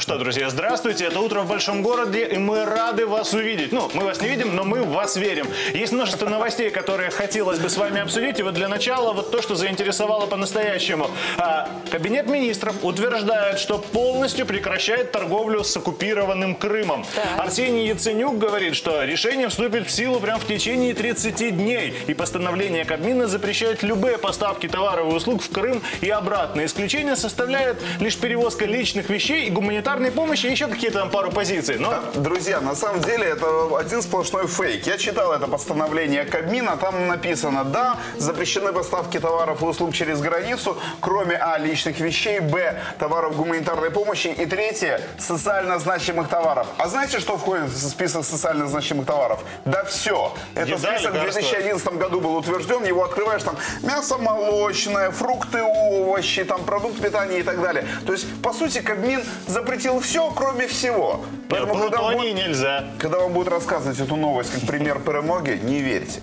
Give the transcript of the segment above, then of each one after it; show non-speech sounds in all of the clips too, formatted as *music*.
Ну что, друзья, здравствуйте. Это «Утро в большом городе», и мы рады вас увидеть. Ну, мы вас не видим, но мы в вас верим. Есть множество новостей, которые хотелось бы с вами обсудить. И вот для начала вот то, что заинтересовало по-настоящему. А, Кабинет министров утверждает, что полностью прекращает торговлю с оккупированным Крымом. Арсений Яценюк говорит, что решение вступит в силу прямо в течение 30 дней. И постановление Кабмина запрещает любые поставки товаров и услуг в Крым и обратно. Исключение составляет лишь перевозка личных вещей и гуманитарной помощи, и еще какие-то там пару позиций. Но Друзья, на самом деле это один сплошной фейк. Я читал это постановление Кабмина, там написано, да, запрещены поставки товаров и услуг через границу, кроме а. личных вещей, б. товаров гуманитарной помощи и третье, социально значимых товаров. А знаете, что входит в список социально значимых товаров? Да все. Это Еда, список в лекарства. 2011 году был утвержден, его открываешь там мясо молочное, фрукты, овощи, там продукт питания и так далее. То есть, по сути, Кабмин запретил все, кроме всего. Поэтому, когда Плутоний будет- нельзя. когда вам будут рассказывать эту новость как пример перемоги, не верьте.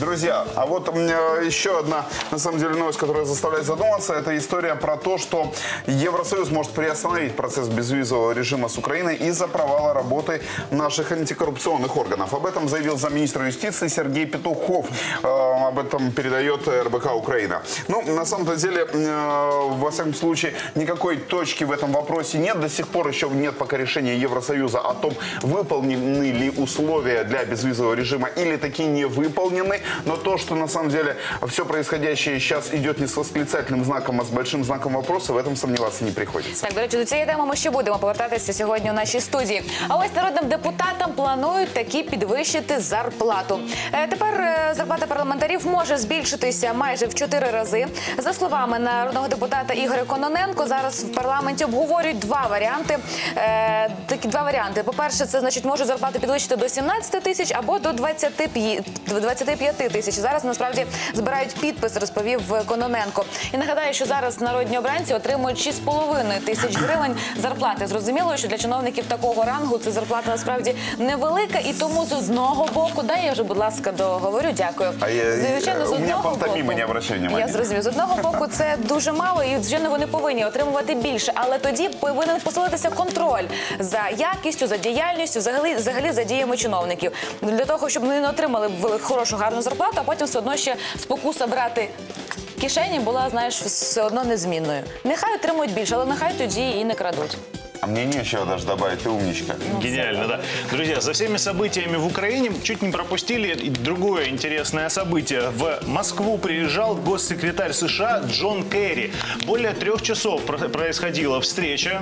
Друзья, а вот у меня еще одна, на самом деле, новость, которая заставляет задуматься, это история про то, что Евросоюз может приостановить процесс безвизового режима с Украиной из-за провала работы наших антикоррупционных органов. Об этом заявил замминистра юстиции Сергей Петухов. Э, об этом передает РБК Украина. Ну, на самом-то деле, э, во всяком случае, никакой точки в этом вопросе нет. До сих пор еще нет пока решения Евросоюза о том, выполнены ли условия для безвизового режима или такие не выполнены. Но то, что на самом деле все происходящее сейчас идет не с восклицательным знаком, а с большим знаком вопроса, в этом сомневаться не приходится. Так, до речі, до цієї теми ми ще будемо повертатися сьогодні у нашій студії. А ось народним депутатам планують таки підвищити зарплату. Е, Тепер е, зарплата парламентарів може збільшитися майже в чотири рази. За словами народного депутата Ігоря Кононенко, зараз в парламенті обговорюють два варіанти. Е, Такі два варіанти. По-перше, це значить можуть зарплату підвищити до 17 тисяч або до 25 25 тисяч. Зараз насправді збирають підпис, розповів Кононенко. І нагадаю, що зараз народні обранці отримують 6,5 тисяч гривень зарплати. Зрозуміло, що для чиновників такого рангу це зарплата насправді невелика, і тому з одного боку, дай я вже, будь ласка, договорю. Дякую. А я- Звичайно, з одного боку, не обращай внимания. Я зрозумів. З одного боку, це дуже мало, і звичайно, вони повинні отримувати більше. Але тоді повинен посилитися контроль за якістю, за діяльністю, взагалі, взагалі за діями чиновників. Для того, щоб вони не отримали хорошу, гарну зарплату, а потім все одно ще спокуса брати. Кишені була, знаєш, все одно незмінною. Нехай отримують більше, але нехай тоді і не крадуть. А мне нечего даже добавить, ты умничка. Гениально, да. Друзья, за всеми событиями в Украине чуть не пропустили и другое интересное событие. В Москву приезжал госсекретарь США Джон Керри. Более трех часов про- происходила встреча.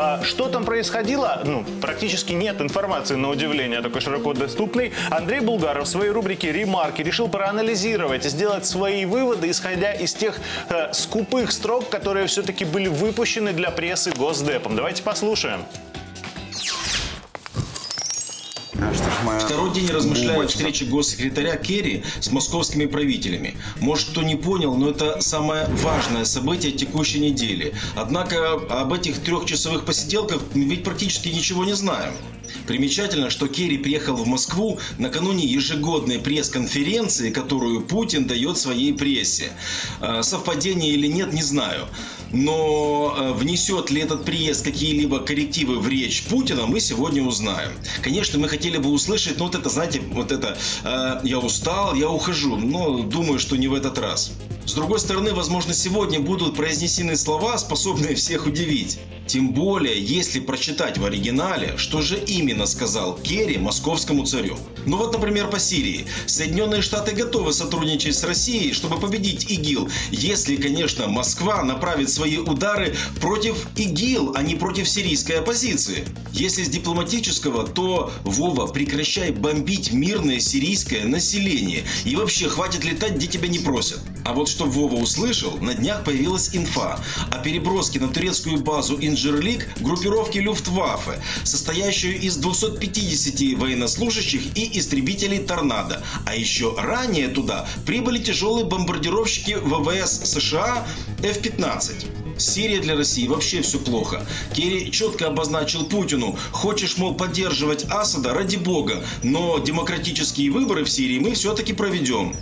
А, Что там происходило? Ну, практически нет информации, на удивление, такой широко доступной. Андрей Булгаров в своей рубрике «Ремарки» решил проанализировать и сделать свои выводы, исходя из тех э, скупых строк, которые все-таки были выпущены для прессы Госдепом. Давайте послушаем. Второй день размышляю о встрече госсекретаря Керри с московскими правителями. Может, кто не понял, но это самое важное событие текущей недели. Однако об этих трехчасовых посиделках мы ведь практически ничего не знаем. Примечательно, что Керри приехал в Москву накануне ежегодной пресс-конференции, которую Путин дает своей прессе. Э, Совпадение или нет, не знаю. Но э, внесет ли этот приезд какие-либо коррективы в речь Путина, мы сегодня узнаем. Конечно, мы хотели бы услышать, ну вот это, знаете, вот это э, «я устал, я ухожу», но думаю, что не в этот раз. С другой стороны, возможно, сегодня будут произнесены слова, способные всех удивить. Тем более, если прочитать в оригинале, что же именно сказал Керри московскому царю. Ну вот, например, по Сирии. Соединенные Штаты готовы сотрудничать с Россией, чтобы победить ИГИЛ, если, конечно, Москва направит свои удары против ИГИЛ, а не против сирийской оппозиции. Если с дипломатического, то, Вова, прекращай бомбить мирное сирийское население. И вообще, хватит летать, где тебя не просят. А вот что Вова услышал, на днях появилась инфа о переброске на турецкую базу Инжирлик группировки Люфтваффе, состоящую из 250 военнослужащих и истребителей «Торнадо». А еще ранее туда прибыли тяжелые бомбардировщики ВВС США F-15. Сирия для России вообще все плохо. Керри четко обозначил Путину, хочешь, мол, поддерживать Асада, ради бога, но демократические выборы в Сирии мы все-таки проведем.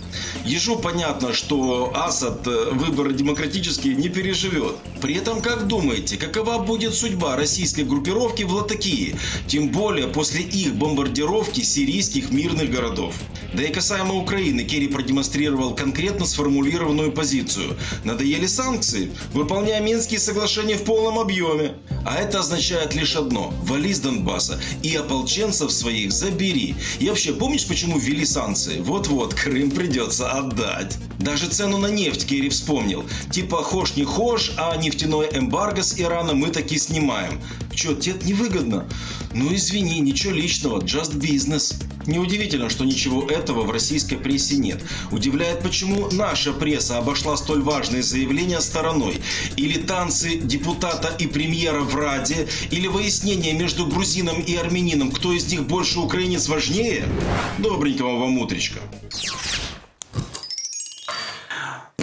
Ежу понятно, что Асад э, выборы демократические не переживет. При этом, как думаете, какова будет судьба российской группировки в Латакии? Тем более после их бомбардировки сирийских мирных городов. Да и касаемо Украины, Керри продемонстрировал конкретно сформулированную позицию. Надоели санкции? Выполняем Минские соглашения в полном объеме. А это означает лишь одно. Вали с Донбасса и ополченцев своих забери. И вообще, помнишь, почему ввели санкции? Вот-вот, Крым придется отдать. Даже цену на нефть Керри вспомнил. Типа, хошь не хошь, а нефтяной эмбарго с Ирана мы таки снимаем. Че, тебе это невыгодно? Ну извини, ничего личного, just business. Неудивительно, что ничего этого в российской прессе нет. Удивляет, почему наша пресса обошла столь важные заявления стороной. Или танцы депутата и премьера в Раде, или выяснение между грузином и армянином, кто из них больше украинец важнее. Добренького вам утречка.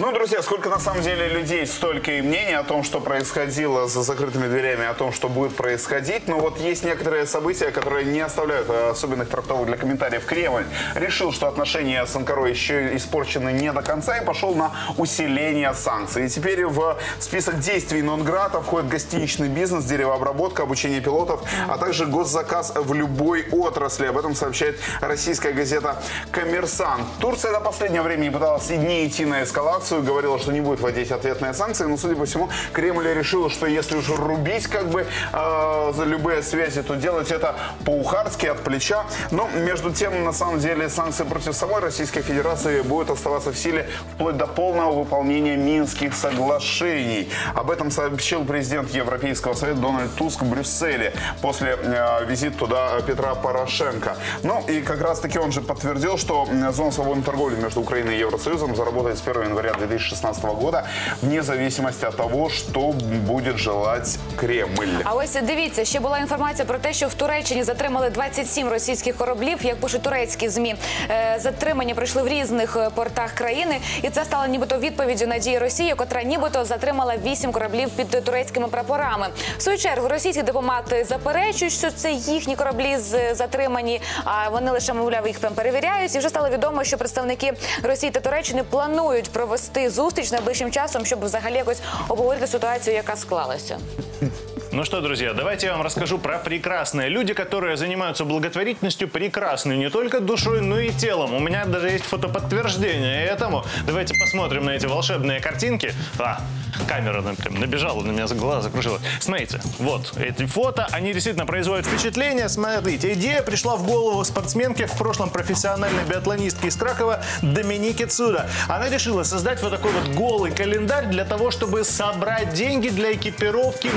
Ну, друзья, сколько на самом деле людей, столько и мнений о том, что происходило за закрытыми дверями, о том, что будет происходить. Но вот есть некоторые события, которые не оставляют э, особенных трактовок для комментариев. Кремль решил, что отношения с Анкарой еще испорчены не до конца и пошел на усиление санкций. И теперь в список действий Нонграта входит гостиничный бизнес, деревообработка, обучение пилотов, а также госзаказ в любой отрасли. Об этом сообщает российская газета «Коммерсант». Турция до последнего времени пыталась не идти на эскалацию, говорила, что не будет вводить ответные санкции, но, судя по всему, Кремль решил, что если уже рубить как бы э, за любые связи, то делать это по-ухарски, от плеча. Но, между тем, на самом деле, санкции против самой Российской Федерации будут оставаться в силе вплоть до полного выполнения Минских соглашений. Об этом сообщил президент Европейского совета Дональд Туск в Брюсселе после э, визита туда Петра Порошенко. Ну и как раз-таки он же подтвердил, что зона свободной торговли между Украиной и Евросоюзом заработает с 1 января 2016 года, вне зависимости от того, что будет желать Кремль. А ось дивіться, ще була інформація про те, що в Туреччині затримали 27 російських кораблів. Як пишуть турецькі змі, Е, затримання пройшли в різних е, портах країни, і це стало нібито відповіддю на дії Росії, котра нібито затримала 8 кораблів під турецькими прапорами. В свою чергу російські дипломати заперечують, що це їхні кораблі затримані. А вони лише мовляв їх там перевіряють. І вже стало відомо, що представники Росії та Туреччини планують провести зустріч найближчим часом, щоб взагалі якось обговорити ситуацію, яка склалася. *laughs* Ну что, друзья, давайте я вам расскажу про прекрасные люди, которые занимаются благотворительностью прекрасные не только душой, но и телом. У меня даже есть фотоподтверждение этому. Давайте посмотрим на эти волшебные картинки. А, камера на- прям набежала на меня, за глаз закружила. Смотрите, вот эти фото, они действительно производят впечатление. Смотрите, идея пришла в голову спортсменке, в прошлом профессиональной биатлонистке из Кракова Доминике Цуда. Она решила создать вот такой вот голый календарь для того, чтобы собрать деньги для экипировки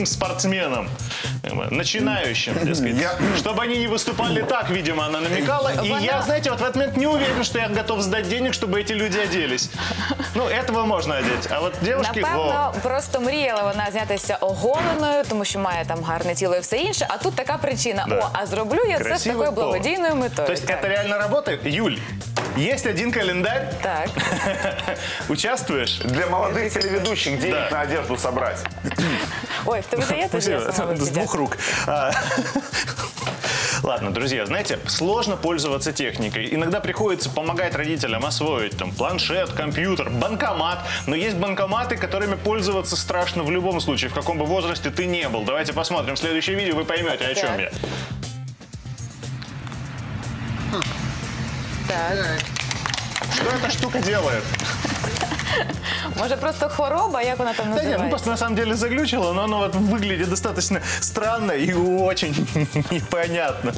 молодым спортсменам, э, начинающим, так сказать. Я- Чтобы они не выступали так, видимо, она намекала. И я, знаете, вот в этот момент не уверен, что я готов сдать денег, чтобы эти люди оделись. Ну, этого можно одеть. А вот девушки... Напевно, просто мріяла вона знятися оголеною, тому що має там гарне тіло і все інше. А тут така причина. Да. О, а зроблю я це з Красивий такою повод. благодійною метою. То есть Так. это реально работает? Юль, есть один календарь. Так. *laughs* Участвуешь? Для молодых телеведущих денег Да. на одежду собрать. Ой, в даєте Спасибо. С двух рук. А, Ладно, друзья, знаете, сложно пользоваться техникой. Иногда приходится помогать родителям освоить там планшет, компьютер, банкомат. Но есть банкоматы, которыми пользоваться страшно в любом случае, в каком бы возрасте ты не был. Давайте посмотрим следующее видео, вы поймете, о чем я. Так. Что эта штука делает? *laughs* Може просто хвороба, як вона там Да нет, ну називається? просто на самом деле заглючило, но оно вот выглядит достаточно странно и очень *laughs* непонятно.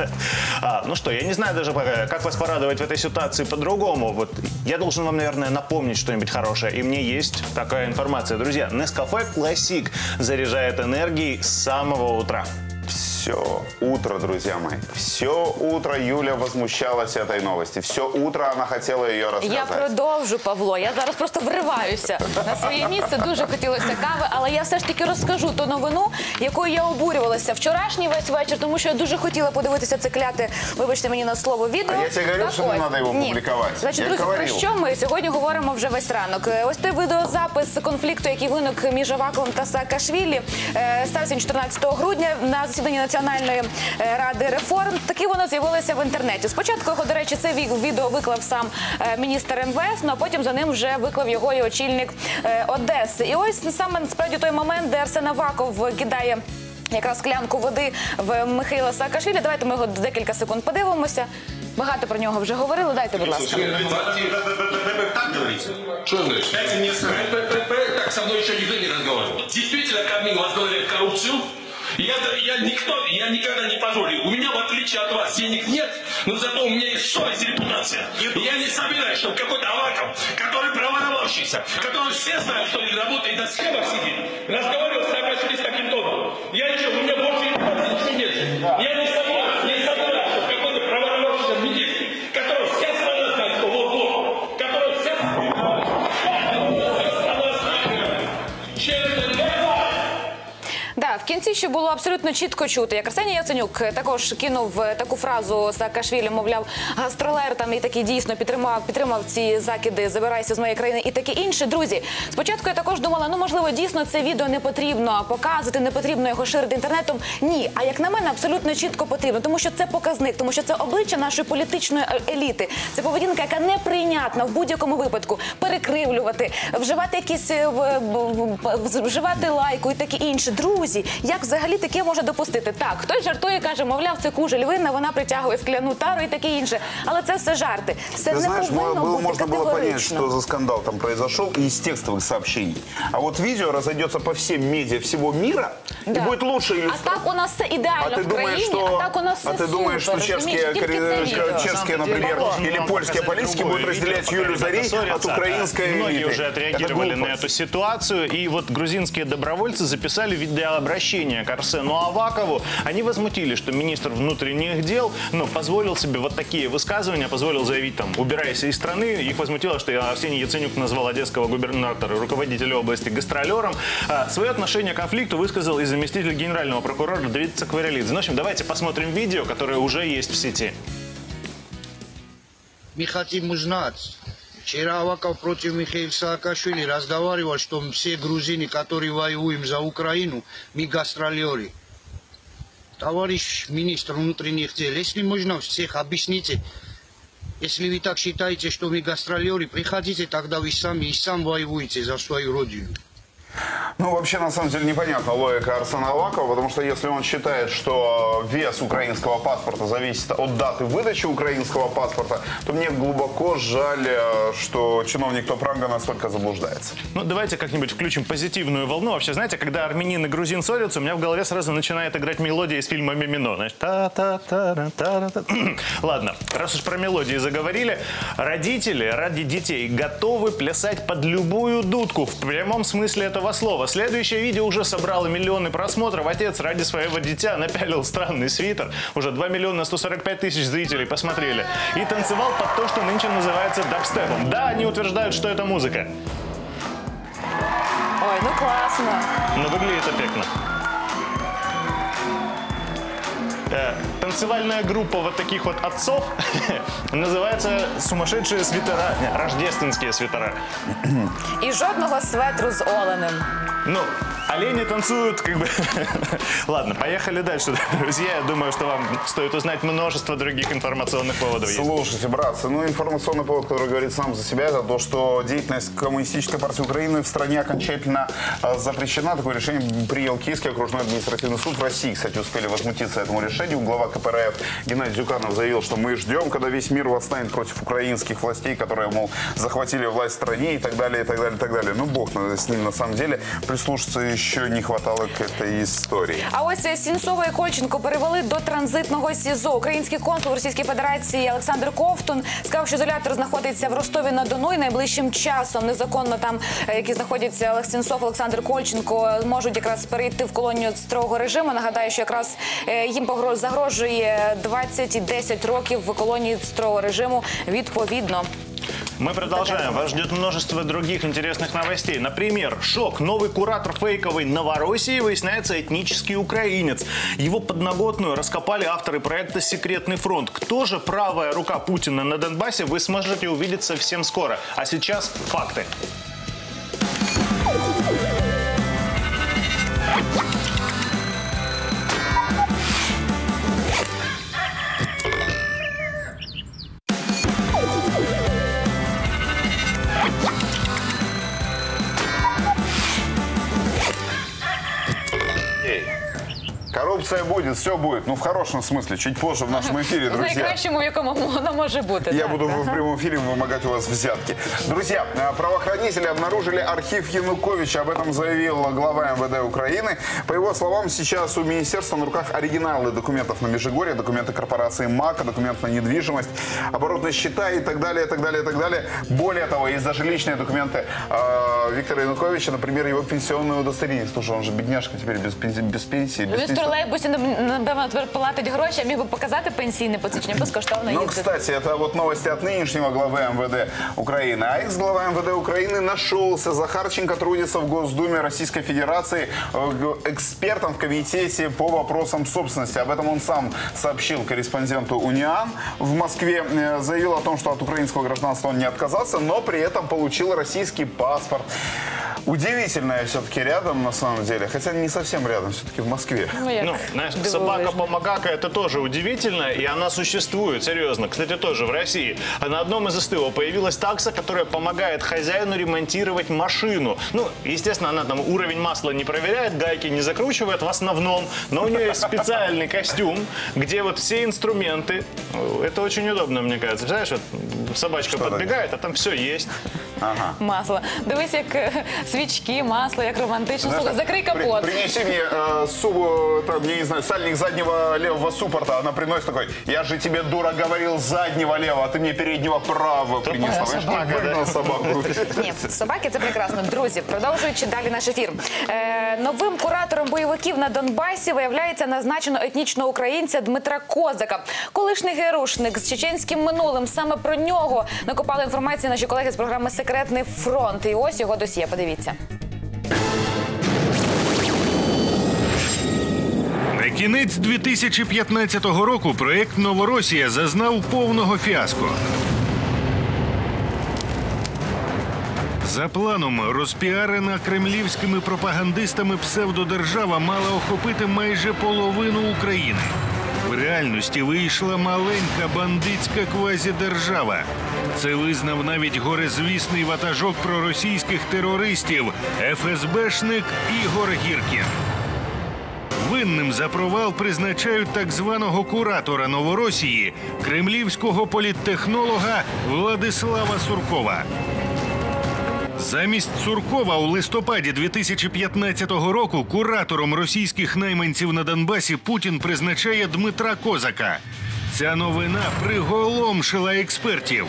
А, ну что, я не знаю даже, пока, как вас порадовать в этой ситуации по-другому. Вот я должен вам, наверное, напомнить что-нибудь хорошее. И мне есть такая информация. Друзья, Nescafe Classic заряжает энергией с самого утра. Все утро, друзья мои, все утро Юля возмущалась этой новости. Все утро она хотела ее рассказать. Я продовжу, Павло. Я зараз просто вриваюся на своє місце. Дуже хотілося кави, але я все ж таки розкажу ту новину, якою я обурювалася вчорашній весь вечір, тому що я дуже хотіла подивитися це кляте, вибачте мені на слово відео. А я тебе говорив, Так що не надо його публікувати. Значить, друзі, про що ми сьогодні говоримо вже весь ранок? Е, Ось той відеозапис конфлікту, який виник між Аваковим та Саакашвілі, е, стався він 14 грудня на засіданні Національної е, ради реформ. Такі воно з'явилося в інтернеті. Спочатку його, до речі, це ві- відео виклав сам е, міністр МВС, ну а потім за ним вже виклав його і очільник е, Одеси. І ось саме насправді той момент, де Арсен Аваков кидає. Якраз склянку води в Михайла Саакашвілі. Давайте ми його декілька секунд подивимося. Багато про нього вже говорили. Дайте, будь ласка. Говорите? Что значит? Дайте мне сказать. Так со мной еще никто не разговаривал. Действительно, Кабмин возглавляет коррупцию. Я, я, никто, я никогда не позволю. У меня, в отличие от вас, денег нет, но зато у меня есть совесть и репутация. И я не собираюсь, чтобы какой-то Аваков, который проворовавшийся, который все знают, что он работает на схемах сидит, разговаривал с таким тоном. Я еще, у меня больше репутации ничего нет. Я не собираюсь, кінці ще було абсолютно чітко чути, як Арсеній Яценюк також кинув е, таку фразу Саакашвілі, мовляв, гастролер там і такий дійсно підтримав, підтримав ці закиди Забирайся з моєї країни і таке інше. Друзі, спочатку я також думала, ну можливо, дійсно це відео не потрібно показувати, не потрібно його ширити інтернетом. Ні, а як на мене, абсолютно чітко потрібно, тому що це показник, тому що це обличчя нашої політичної е- еліти. Це поведінка, яка неприйнятна в будь-якому випадку. Перекривлювати, вживати якісь е, вживати лайку і таке інше. Друзі, як взагалі таке можна допустити? Так, хтось жартує, каже, мовляв, це кужель винна, вона притягує скляну тару і таке інше. Але це все жарти. Це Ты не знаешь, повинно было, бути можно было понять, категорично. что за скандал там произошел из текстовых сообщений. А вот видео разойдется по всем медиа всего мира Да. и будет лучше А иллюстрировать. так у нас все ідеально А ты в думаешь, країні, что, а так у нас все а ты думаешь, супер, что чешские, розумієш? Тільки це кори- відео. чешские, На самом деле, например, можно или вам польские показать политики другое будут разделять видео, Юлю пока ребята Зарей от ссорятся. украинской Многие элиты? уже Это отреагировали на глупость. эту ситуацию. И вот грузинские добровольцы записали видеообращение к Арсену Авакову. Они возмутились, что министр внутренних дел ну, позволил себе вот такие высказывания, позволил заявить там «убирайся из страны». Их возмутило, что Арсений Яценюк назвал одесского губернатора, руководителя области гастролером. А свое отношение к конфликту высказал и заместитель генерального прокурора Давид Цакварелидзе. Ну, в общем, давайте посмотрим видео, которое уже есть в сети. Мы хотим узнать. Вчера Аваков против Михаила Саакашвили разговаривал, что все грузины, которые воюем за Украину, мы гастролеры. Товарищ министр внутренних дел, если можно всех объясните, если вы так считаете, что мы гастролеры, приходите, тогда вы сами и сам воюете за свою родину. Ну, вообще, на самом деле, непонятна логика Арсена Авакова, потому что если он считает, что вес украинского паспорта зависит от даты выдачи украинского паспорта, то мне глубоко жаль, э, что чиновник топ-ранга настолько заблуждается. Ну, давайте как-нибудь включим позитивную волну. Вообще, знаете, когда армянин и грузин ссорятся, у меня в голове сразу начинает играть мелодия из фильма «Мимино». Знаешь, та та та та та Ладно, раз уж про мелодии заговорили, родители ради детей готовы плясать под любую дудку в прямом смысле этого слова. Следующее видео уже собрало миллионы просмотров. Отец ради своего дитя напялил странный свитер. Уже 2 миллиона 145 тысяч зрителей посмотрели. И танцевал под то, что нынче называется дабстепом. Да, они утверждают, что это музыка. Ой, ну класно. Но выглядит эффектно. Э, Танцевальная группа вот таких вот отцов *laughs* называется «Сумасшедшие свитера», не, рождественские свитера. І жодного светру з оленем. Ну, олени танцуют, как бы... *laughs* Ладно, поехали дальше, *laughs* друзья. Я думаю, что вам стоит узнать множество других информационных поводов. Слушайте, братцы, ну информационный повод, который говорит сам за себя, это то, что деятельность Коммунистической партии Украины в стране окончательно э, запрещена. Такое решение принял Киевский окружной административный суд в России. Кстати, успели возмутиться этому решению. Глава КП КПРФ Геннадий Зюканов заявил, что мы ждем, когда весь мир восстанет против украинских властей, которые, мол, захватили власть в стране и так далее, и так далее, и так далее. Ну, бог с ним, на самом деле, прислушаться еще не хватало к этой истории. А ось е, Сінцова і Кольченко перевели до транзитного СІЗО. Український консул в Російській Федерації Олександр Ковтун сказав, що ізолятор знаходиться в Ростові на Дону і найближчим часом незаконно там, е, які знаходяться Олег Сінцов, Олександр Кольченко, можуть якраз перейти в колонію строгого режиму. Нагадаю, що якраз е, їм погроз загрожує 20 і 10 років в колонії строгого режиму відповідно. Мы продолжаем. Вас ждет множество других интересных новостей. Например, шок. Новый куратор фейковой Новороссии выясняется этнический украинец. Его подноготную раскопали авторы проекта «Секретный фронт». Кто же правая рука Путина на Донбассе, вы сможете увидеть совсем скоро. А сейчас факты. Эй, Коррупция будет, все будет. Ну, в хорошем смысле. Чуть позже в нашем эфире, В *laughs* друзья. найкращому, в якому вона може бути. Я *laughs* так. буду в прямом эфире вымогать у вас взятки. Друзья, э, правоохранители обнаружили архив Януковича. Об этом заявил глава МВД Украины. По его словам, сейчас у министерства на руках оригиналы документов на Межигорье, документы корпорации МАКа, документ на недвижимость, оборотные счета и так далее, и так далее, и так далее. Более того, есть даже личные документы э, Виктора Януковича, например, его пенсионное удостоверение. Слушай, он же бедняжка теперь без, пенсии- без пенсии. Без Він в тролейбусі напевно тепер платить гроші, а міг би показати пенсійне посвідчення безкоштовно Ну, їздити. кстати, это вот новости от нынешнего главы МВД Украины. А экс-глава МВД Украины нашелся. Захарченко трудится в Госдуме Российской Федерации э, экспертом в комитете по вопросам собственности. Об этом он сам сообщил корреспонденту УНИАН в Москве. Э, Заявил о том, что от украинского гражданства он не отказался, но при этом получил российский паспорт. Удивительное все-таки рядом, на самом деле. Хотя не совсем рядом, все-таки в Москве. Ну, як Ну, ну знаешь, дивовижно. собака по макака это тоже удивительно, и она существует, серьезно. Кстати, тоже в России. А на одном из СТО появилась такса, которая помогает хозяину ремонтировать машину. Ну, естественно, она там уровень масла не проверяет, гайки не закручивает в основном, но у нее есть специальный костюм, где вот все инструменты. Это очень удобно, мне кажется. Знаешь, вот собачка Что подбегает, а там все есть. Ага. Масло. Дивись, як е, свічки, масло, як романтично. Слухай, закрий при- капот. принеси мне э, субу, там, я не знаю, сальник заднего левого суппорта. Она приносит такой, я же тебе, дура, говорил заднего левого, а ты мне переднего правого принесла. Собака, выгнал собаку. *laughs* Ні, собаки це прекрасно. Друзі, продовжуючи далі наш ефір. Е, новим куратором бойовиків на Донбасі виявляється назначено етнічного українця Дмитра Козака. Колишній герушник з чеченським минулим. Саме про нього накопали інформацію наші колеги з програми Секретний фронт. І ось його досьє. Подивіться. Кінець 2015 року проект Новоросія зазнав повного фіаско. За планом, розпіарена кремлівськими пропагандистами псевдодержава мала охопити майже половину України. В реальності вийшла маленька бандитська квазідержава. Це визнав навіть горизвісний ватажок проросійських терористів ФСБшник Ігор Гіркін. Винним за провал призначають так званого куратора Новоросії, кремлівського політтехнолога Владислава Суркова. Замість Суркова у листопаді 2015 року куратором російських найманців на Донбасі Путін призначає Дмитра Козака. Ця новина приголомшила експертів.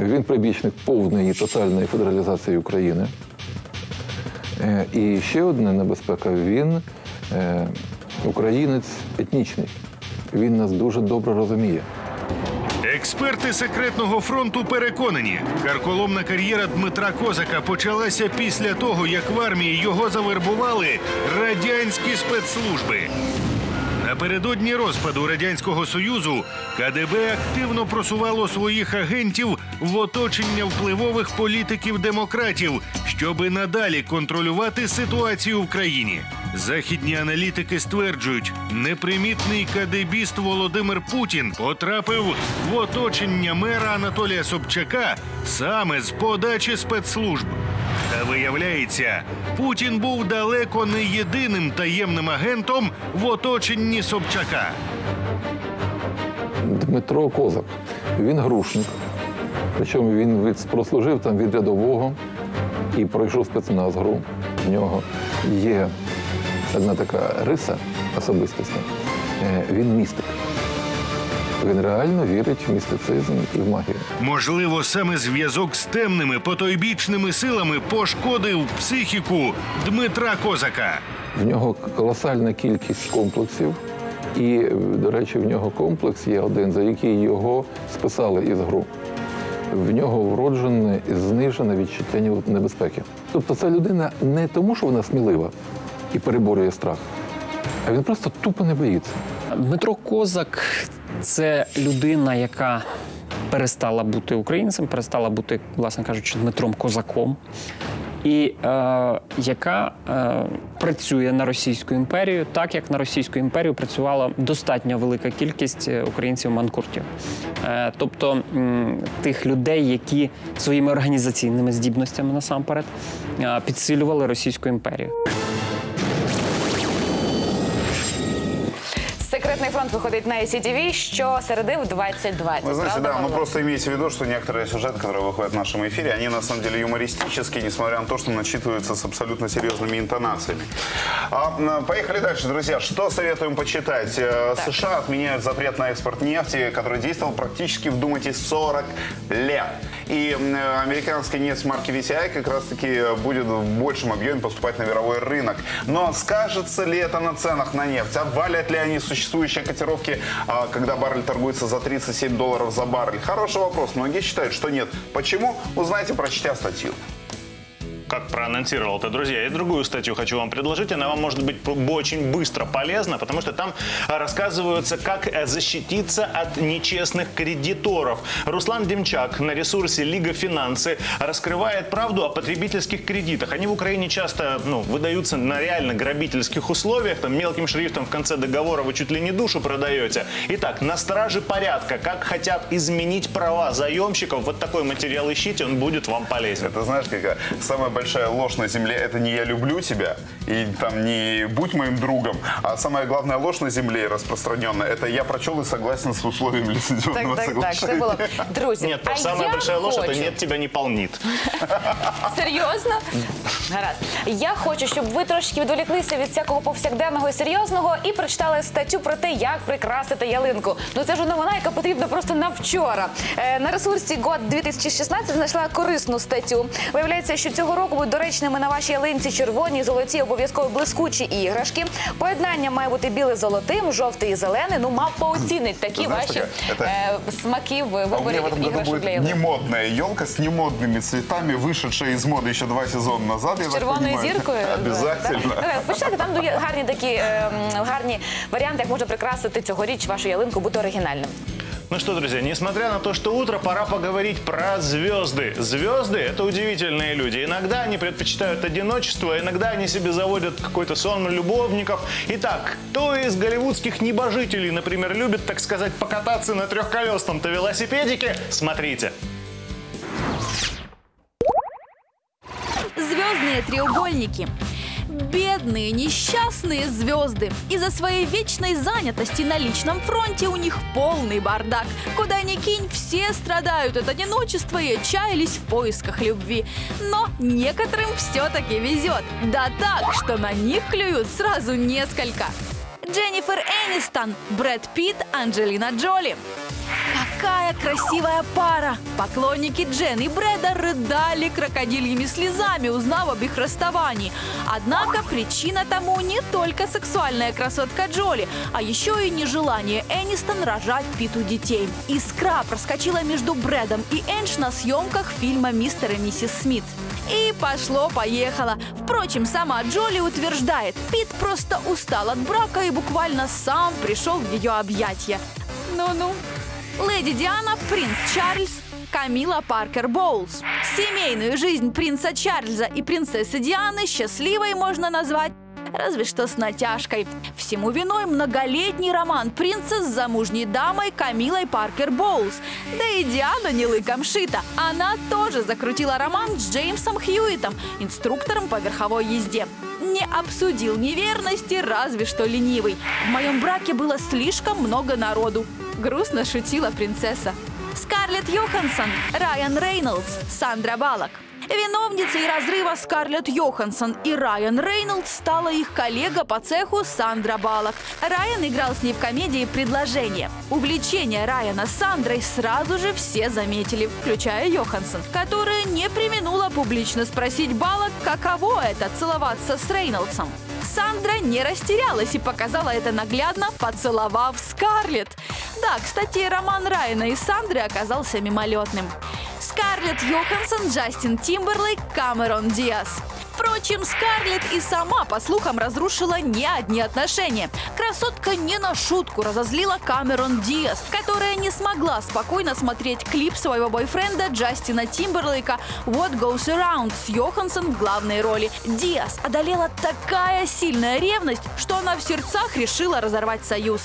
Він прибічник повної тотальної федералізації України. Е, І ще одна небезпека він е, українець етнічний. Він нас дуже добре розуміє. Експерти секретного фронту переконані, карколомна кар'єра Дмитра Козака почалася після того, як в армії його завербували радянські спецслужби. Напередодні розпаду радянського союзу КДБ активно просувало своїх агентів в оточення впливових політиків-демократів, щоби надалі контролювати ситуацію в країні. Західні аналітики стверджують, непримітний кадебіст Володимир Путін потрапив в оточення мера Анатолія Собчака саме з подачі спецслужб. Та виявляється, Путін був далеко не єдиним таємним агентом в оточенні Собчака. Дмитро Козак. Він грушник. Причому він від, прослужив там від рядового і пройшов спецназ гру. В нього є одна така риса особистісна. Е, Він містик. Він реально вірить в містицизм і в магію. Можливо, саме зв'язок з темними потойбічними силами пошкодив психіку Дмитра Козака. В нього колосальна кількість комплексів. І, до речі, в нього комплекс є один, за який його списали із гру. В нього вроджене і знижене відчуття небезпеки. Тобто ця людина не тому, що вона смілива і переборює страх, а він просто тупо не боїться. Дмитро Козак це людина, яка перестала бути українцем, перестала бути, власне кажучи, Дмитром Козаком, і е, яка е, працює на Російську імперію, так як на Російську імперію працювала достатньо велика кількість е, українців-манкуртів. Е, тобто м, тих людей, які своїми організаційними здібностями насамперед е, підсилювали Російську імперію. Секретний фронт виходить на ICTV щосереди в 2020. Вы знаете, Правда, да, ну Павло? просто имейте в виду, что некоторые сюжеты, которые выходят в нашем эфире, они на самом деле юмористические, несмотря на то, что начитываются с абсолютно серьезными интонациями. А, поехали дальше, друзья. Что советуем почитать? Э, США отменяют запрет на экспорт нефти, который действовал практически, вдумайтесь, 40 лет. И э, американская нефть марки VTI как раз-таки будет в большем объеме поступать на мировой рынок. Но скажется ли это на ценах на нефть? Обвалят ли они существующие котировки, а, когда баррель торгуется за 37 долларов за баррель? Хороший вопрос. Многие считают, что нет. Почему? Узнаете, прочтя статью. Как проанонсировал это, друзья. И другую статью хочу вам предложить. Она вам может быть очень быстро полезна, потому что там рассказывается, как э, защититься от нечестных кредиторов. Руслан Демчак на ресурсе Лига Финансы раскрывает правду о потребительских кредитах. Они в Украине часто ну, выдаются на реально грабительских условиях. Там мелким шрифтом в конце договора вы чуть ли не душу продаете. Итак, на страже порядка. Как хотят изменить права заемщиков. Вот такой материал ищите, он будет вам полезен. Это знаешь, какая самая большая ложь на земле – это не «я люблю тебя» и там не «будь моим другом», а самая главная ложь на земле распространенная – это «я прочел и согласен с условиями лицензионного Так, так, так, це було. Друзі, Нет, а самая я большая ложь хочу... это нет тебя не полнит. *laughs* Серйозно? Гаразд. Я хочу, щоб ви трошки відволіклися від всякого повсякденного і серйозного і прочитали статтю про те, як прикрасити ялинку. Ну це ж новина, яка потрібна просто на вчора. Е, на ресурсі год 2016 знайшла корисну статтю. Виявляється, що цього року будуть доречними на вашій ялинці червоні, золоті, обов'язково блискучі іграшки. Поєднання має бути біле з золотим, жовтий і зелений. Ну, мав пооцінить такі Знаєш, ваші таке, е, смаки в А у меня виборі в этом году іграшок будет для ялинки. немодная елка с немодными цветами, вышедшая из моды еще два сезона назад. я З так червоною понимаю. зіркою. *laughs* Обязательно. Так? Е, Почитайте, там є гарні такі е, м, гарні варіанти, як можна прикрасити цьогоріч вашу ялинку, бути оригінальним. Ну что, друзья, несмотря на то, что утро, пора поговорить про звезды. Звезды – это удивительные люди. Иногда они предпочитают одиночество, иногда они себе заводят какой-то сон любовников. Итак, кто из голливудских небожителей, например, любит, так сказать, покататься на трехколесном-то велосипедике? Смотрите. Звездные треугольники. Бедные, несчастные звезды. Из-за своей вечной занятости на личном фронте у них полный бардак. Куда ни кинь, все страдают от одиночества и отчаялись в поисках любви. Но некоторым все-таки везет. Да так, что на них клюют сразу несколько. Дженнифер Энистон, Брэд Питт, Анджелина Джоли. Какая красивая пара! Поклонники Джен и Брэда рыдали крокодильями слезами, узнав об их расставании. Однако причина тому не только сексуальная красотка Джоли, а еще и нежелание Энистон рожать Питу детей. Искра проскочила между Брэдом и Эндж на съемках фильма «Мистер и миссис Смит». И пошло-поехало. Впрочем, сама Джоли утверждает, Пит просто устал от брака и буквально сам пришел в ее объятия. Ну-ну. Леди Диана, принц Чарльз, Камила Паркер Боулс. Семейную жизнь принца Чарльза и принцессы Дианы счастливой можно назвать разве что с натяжкой. Всему виной многолетний роман принца с замужней дамой Камилой Паркер Боулс. Да и Диана не лыком шита. Она тоже закрутила роман с Джеймсом Хьюитом, инструктором по верховой езде. Не обсудил неверности, разве что ленивый. В моем браке было слишком много народу. Грустно шутила принцесса. Скарлетт Йоханссон, Райан Рейнольдс, Сандра Балок. Виновницей разрыва Скарлетт Йоханссон и Райан Рейнольдс стала их коллега по цеху Сандра Балок. Райан играл с ней в комедии «Предложение». Увлечение Райана Сандрой сразу же все заметили, включая Йоханссон, которая не применула публично спросить Балок, каково это – целоваться с Рейнольдсом. Сандра не растерялась и показала это наглядно, поцеловав Скарлетт. Да, кстати, роман Райана и Сандры оказался мимолетным. Скарлетт Йоханссон, Джастин Тимберлейк, Камерон Диас. Впрочем, Скарлетт и сама, по слухам, разрушила не одни отношения. Красотка не на шутку разозлила Камерон Диас, которая не смогла спокойно смотреть клип своего бойфренда Джастина Тимберлейка «What Goes Around» с Йоханссон в главной роли. Диас одолела такая сильная ревность, что она в сердцах решила разорвать союз.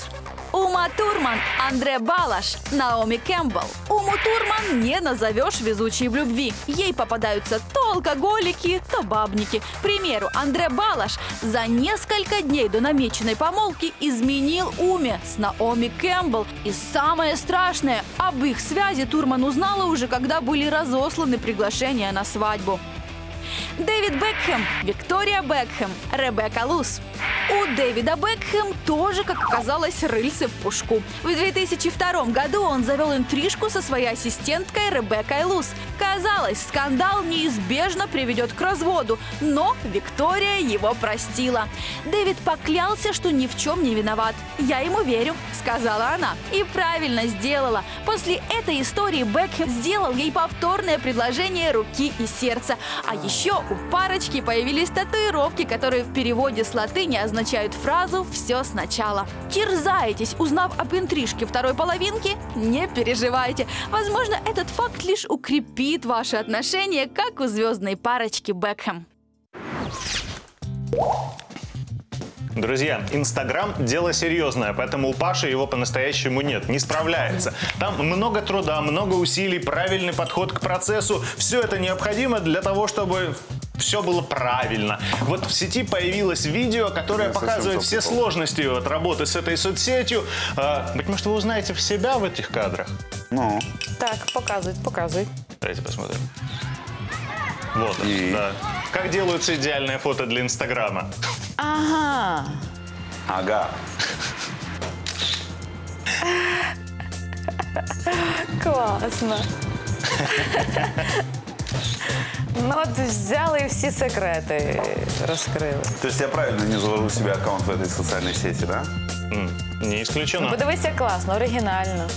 Ума Турман, Андре Балаш, Наоми Кэмпбелл. Уму Турман не назовешь везучей в любви. Ей попадаются то алкоголики, то бабники. К примеру, Андре Балаш за несколько дней до намеченной помолвки изменил Уме с Наоми Кэмпбелл. И самое страшное, об их связи Турман узнала уже, когда были разосланы приглашения на свадьбу. Дэвид Бекхэм, Виктория Бекхэм, Ребекка Луз. У Дэвида Бекхэм тоже, как оказалось, рыльцы в пушку. В 2002 году он завел интрижку со своей ассистенткой Ребеккой Луз. Казалось, скандал неизбежно приведет к разводу, но Виктория его простила. Дэвид поклялся, что ни в чем не виноват. «Я ему верю», — сказала она. И правильно сделала. После этой истории Бекхэм сделал ей повторное предложение руки и сердца. А еще у парочки появились татуировки, которые в переводе с латыни означают фразу «все сначала». Терзаетесь, узнав об интрижке второй половинки? Не переживайте. Возможно, этот факт лишь укрепит ваши отношения, как у звездной парочки Бекхэм. Друзья, Инстаграм – дело серьезное, поэтому у Паши его по-настоящему нет, не справляется. Там много труда, много усилий, правильный подход к процессу. Все это необходимо для того, чтобы все было правильно. Вот в сети появилось видео, которое Я показывает все сложности вот, работы с этой соцсетью. А, быть может, вы узнаете в себя в этих кадрах? Ну, Так, показуй, показуй. Давайте посмотрим. Вот И? да. Как делаются идеальные фото для Инстаграма. Ага. ага. Класно. Ну от взяли і всі секрети розкрили. То есть я правильно не завожу себе аккаунт в этой социальной сети, да? М, Не исключено. Подивися класно, оригінально.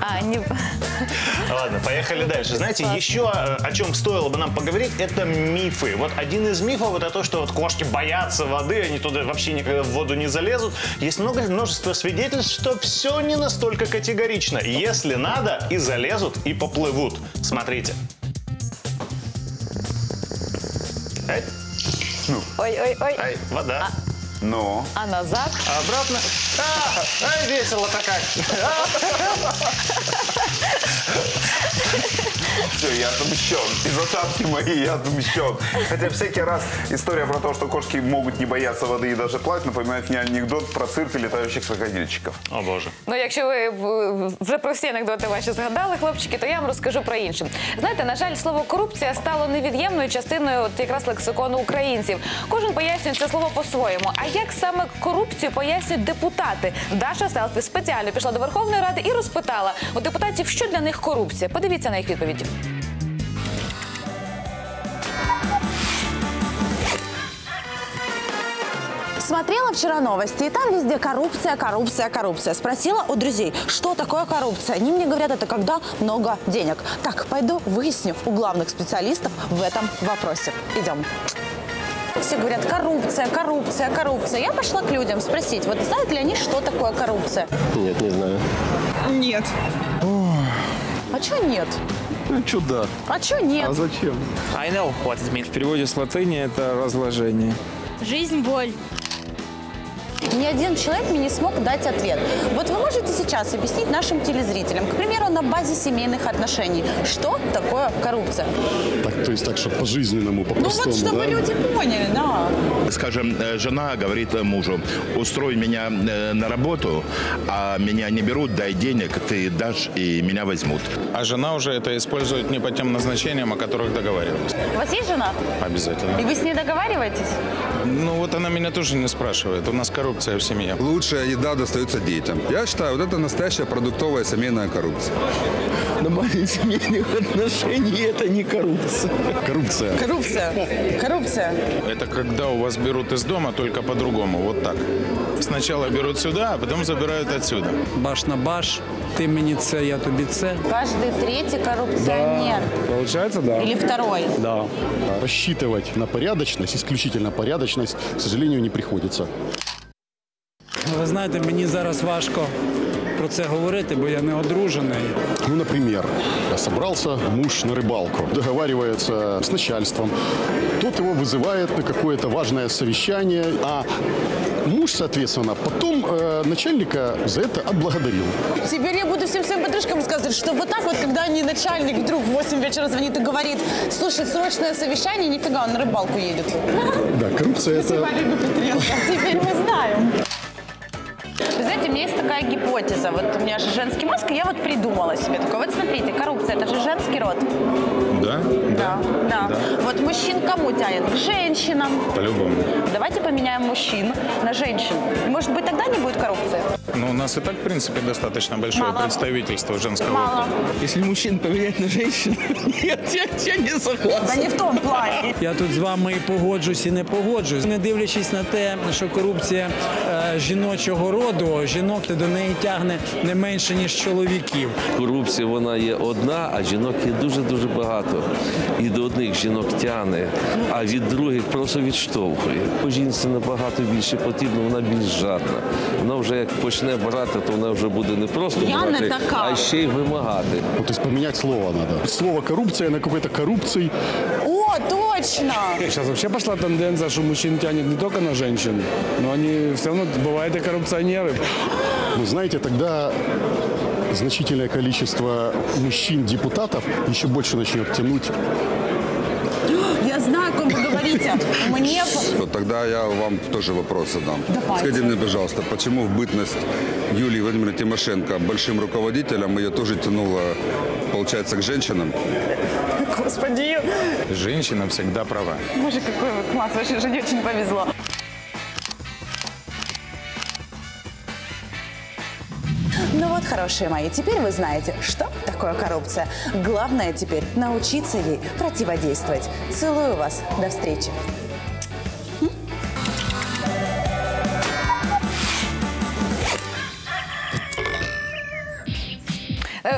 А, не... *laughs* Ладно, поехали дальше. Знаете, еще э, о чем стоило бы нам поговорить, это мифы. Вот один из мифов это то, что вот кошки боятся воды, они туда вообще никогда в воду не залезут. Есть много, множество свидетельств, что все не настолько категорично. Если надо, и залезут, и поплывут. Смотрите. Ой-ой-ой. ай, вода. Но. А назад? А обратно. А, ай, весело-то как. *laughs* Все, я отмщен. Из осадки моей я отмщен. Хотя всякий раз история про то, что кошки могут не бояться воды и даже плавать, напоминает мне анекдот про цирк и летающих крокодильчиков. О боже. Ну, якщо ви в- вже про всі анекдоти ваші згадали, хлопчики, то я вам розкажу про інше. Знаєте, на жаль, слово корупція стало невід'ємною частиною от якраз лексикону українців. Кожен пояснює це слово по-своєму. А як саме корупцію пояснюють депутати? Даша Селфі спеціально пішла до Верховної Ради і розпитала у депутатів, що для них корупція. Подивіться на їх відповіді. Смотрела вчера новости, и там везде коррупция, коррупция, коррупция. Спросила у друзей, что такое коррупция. Они мне говорят, это когда много денег. Так, пойду выясню у главных специалистов в этом вопросе. Идем. Все говорят, коррупция, коррупция, коррупция. Я пошла к людям спросить, вот знают ли они, что такое коррупция? Нет, не знаю. Нет. А что нет? Ну, что да? А что нет? А зачем? I know what it means. В переводе с латыни это разложение. Жизнь – боль. Ни один человек мне не смог дать ответ. Вот вы можете сейчас объяснить нашим телезрителям, к примеру, на базе семейных отношений, что такое коррупция? Так, то есть так, чтобы по-жизненному, Ну по-простому, вот, чтобы да? люди поняли, да. Скажем, э, жена говорит мужу, устрой меня э, на работу, а меня не берут, дай денег, ты дашь, и меня возьмут. А жена уже это использует не по тем назначениям, о которых договаривались. У вас есть жена? Обязательно. И вы с ней договариваетесь? Ну вот она меня тоже не спрашивает. У нас коррупция в семье. Лучшая еда достается детям. Я считаю, вот это настоящая продуктовая семейная коррупция. На базе семейных отношений это не коррупция. Коррупция. Коррупция. Коррупция. Это когда у вас берут из дома только по-другому. Вот так. Сначала берут сюда, а потом забирают отсюда. Баш на баш. Ты мені це, я тобі це. Каждый третий коррупционер. Получается, да. Или второй. Да. Рассчитывать на порядочность, исключительно порядочность, к сожалению, не приходится. Ви знаєте, мені зараз важко про це говорити, бо я не одружений. Ну, например, собрался муж на рыбалку, договаривается с начальством. Тот его вызывает на какое-то важное совещание, а муж, соответственно, потом э, начальника за это отблагодарил. Теперь я буду всем своим подружкам рассказывать, что вот так вот, когда они начальник вдруг в 8 вечера звонит и говорит, слушай, срочное совещание, нифига, он на рыбалку едет. Да, коррупция это... Теперь мы знаем. Знаете, у меня есть такая гипотеза. Вот у меня же женский мозг, и я вот придумала себе такое. Вот смотрите, коррупция – это же женский род. Да? Да, да. Вот мужчин кому тянет? К женщинам. По-любому. Давайте поменяем мужчин на женщин. Может быть, тогда не будет коррупции? Ну, у нас и так, в принципе, достаточно большое Мало. представительство женского Мало. Если мужчин поменять на женщин, *laughs* нет, я, я не согласен. Да не в том плане. Я тут з вами і погоджусь, і не погоджусь. Не дивлячись на те, що корупція е, жіночого роду, жінок до неї тягне не менше, ніж чоловіків. Корупція вона є одна, а жінок є дуже-дуже багато. І до одних жінок тягне, а від других просто відштовхує. По жінці набагато більше потрібно, вона більш жадна. Вона вже як почне брати, то вона вже буде не просто Я не така. а ще й вимагати. Вот, то есть поменять слово надо. Слово коррупция на какой-то коррупции. О, точно! Сейчас вообще пошла тенденция, что мужчин тянет не только на женщин, но они все равно бывают и коррупционеры. Ну, знаете, тогда значительное количество мужчин-депутатов еще больше начнет тянуть. *gasps* Я знаю, о ком вы говорите. Мне... Вот Тогда я вам тоже вопрос задам. Давайте. Скажите мне, пожалуйста, почему в бытность Юлии Владимировны Тимошенко большим руководителем ее тоже тянуло, получается, к женщинам? Господи, Женщина всегда права. боже, какой вы класс, вашей жене очень повезло. Вот, хорошие мои, теперь вы знаете, что такое коррупция. Главное теперь научиться ей противодействовать. Целую вас. До встречи.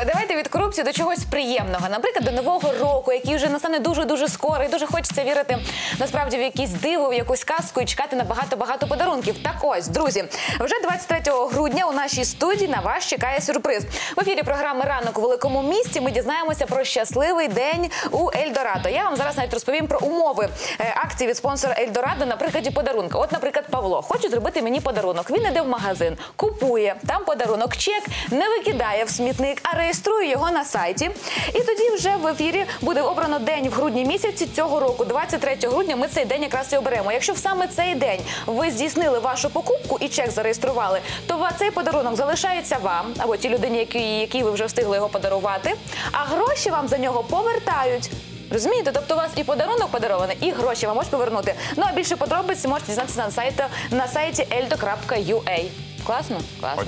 Давайте від корупції до чогось приємного. Наприклад, до нового року, який вже настане дуже дуже скоро, і дуже хочеться вірити насправді в якісь диво, в якусь казку і чекати на багато багато подарунків. Так ось, друзі, вже 23 грудня у нашій студії на вас чекає сюрприз. В ефірі програми Ранок у великому місті. Ми дізнаємося про щасливий день у Ельдорадо. Я вам зараз навіть розповім про умови е, акції від спонсора Ельдорадо на прикладі подарунка. От, наприклад, Павло хоче зробити мені подарунок. Він іде в магазин, купує там подарунок, чек не викидає в смітник, а реєструє його на сайті. І тоді вже в ефірі буде обрано день в грудні місяці цього року, 23 грудня. Ми цей день якраз і оберемо. Якщо саме цей день ви здійснили вашу покупку і чек зареєстрували, то цей подарунок залишається вам або тій людині, якій, якій ви вже встигли його подарувати. А гроші вам за нього повертають. Розумієте? Тобто у вас і подарунок подарований, і гроші вам можуть повернути. Ну а більше подробиць можете дізнатися на сайті на сайті eldo.ua. Класно? Класно.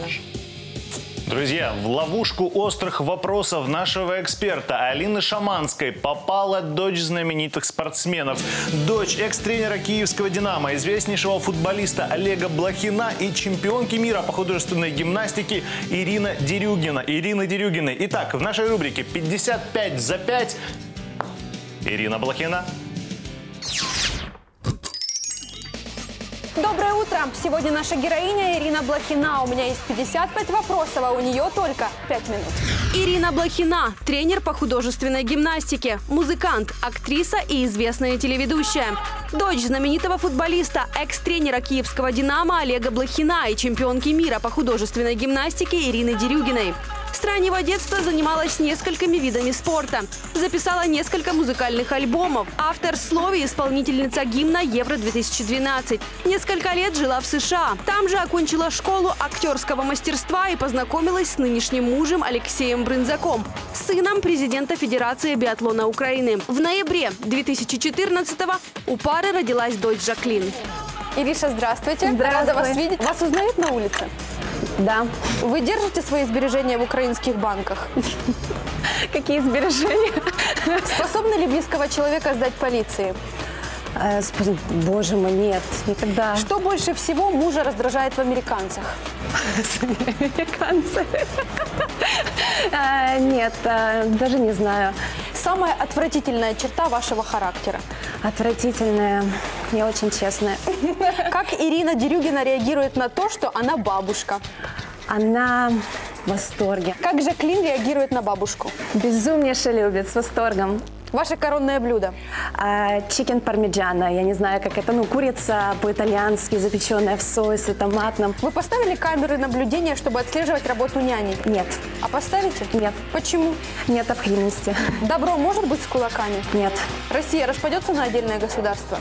Друзья, в ловушку острых вопросов нашего эксперта Алины Шаманской попала дочь знаменитых спортсменов. Дочь экс-тренера киевского «Динамо», известнейшего футболиста Олега Блохина и чемпионки мира по художественной гимнастике Ирина Дерюгина. Ирина Дерюгиной. Итак, в нашей рубрике «55 за 5» Ирина Блохина. Доброе утро! Сегодня наша героиня Ирина Блохина. У меня есть 55 вопросов, а у нее только 5 минут. Ирина Блохина – тренер по художественной гимнастике, музыкант, актриса и известная телеведущая. Дочь знаменитого футболиста, экс-тренера киевского «Динамо» Олега Блохина и чемпионки мира по художественной гимнастике Ирины Дерюгиной. С раннего детства занималась несколькими видами спорта. Записала несколько музыкальных альбомов. Автор слов и исполнительница гимна Евро-2012. Несколько лет жила в США. Там же окончила школу актерского мастерства и познакомилась с нынешним мужем Алексеем Брынзаком, сыном президента Федерации биатлона Украины. В ноябре 2014-го у пары родилась дочь Жаклин. Ириша, здравствуйте. Здравствуй. Рада вас видеть. Вас узнают на улице? Да. Вы держите свои сбережения в украинских банках? Какие сбережения? Способны ли близкого человека сдать полиции? Э, Боже мой, нет, никогда. Что больше всего мужа раздражает в американцах? Американцы. Э, Нет, э, даже не знаю. Самая отвратительная черта вашего характера? Отвратительная, не очень честная. *laughs* Как Ирина Дерюгина реагирует на то, что она бабушка? Она в восторге. Как Жаклин реагирует на бабушку? Безумнейше любит, с восторгом. Ваше коронное блюдо? Чикен пармиджано, я не знаю, как это, ну, курица по-итальянски, запеченная в соусе томатном. Вы поставили камеры наблюдения, чтобы отслеживать работу няни? Нет. А поставите? Нет. Почему? Нет необходимости. Добро может быть с кулаками? Нет. Россия распадется на отдельное государство?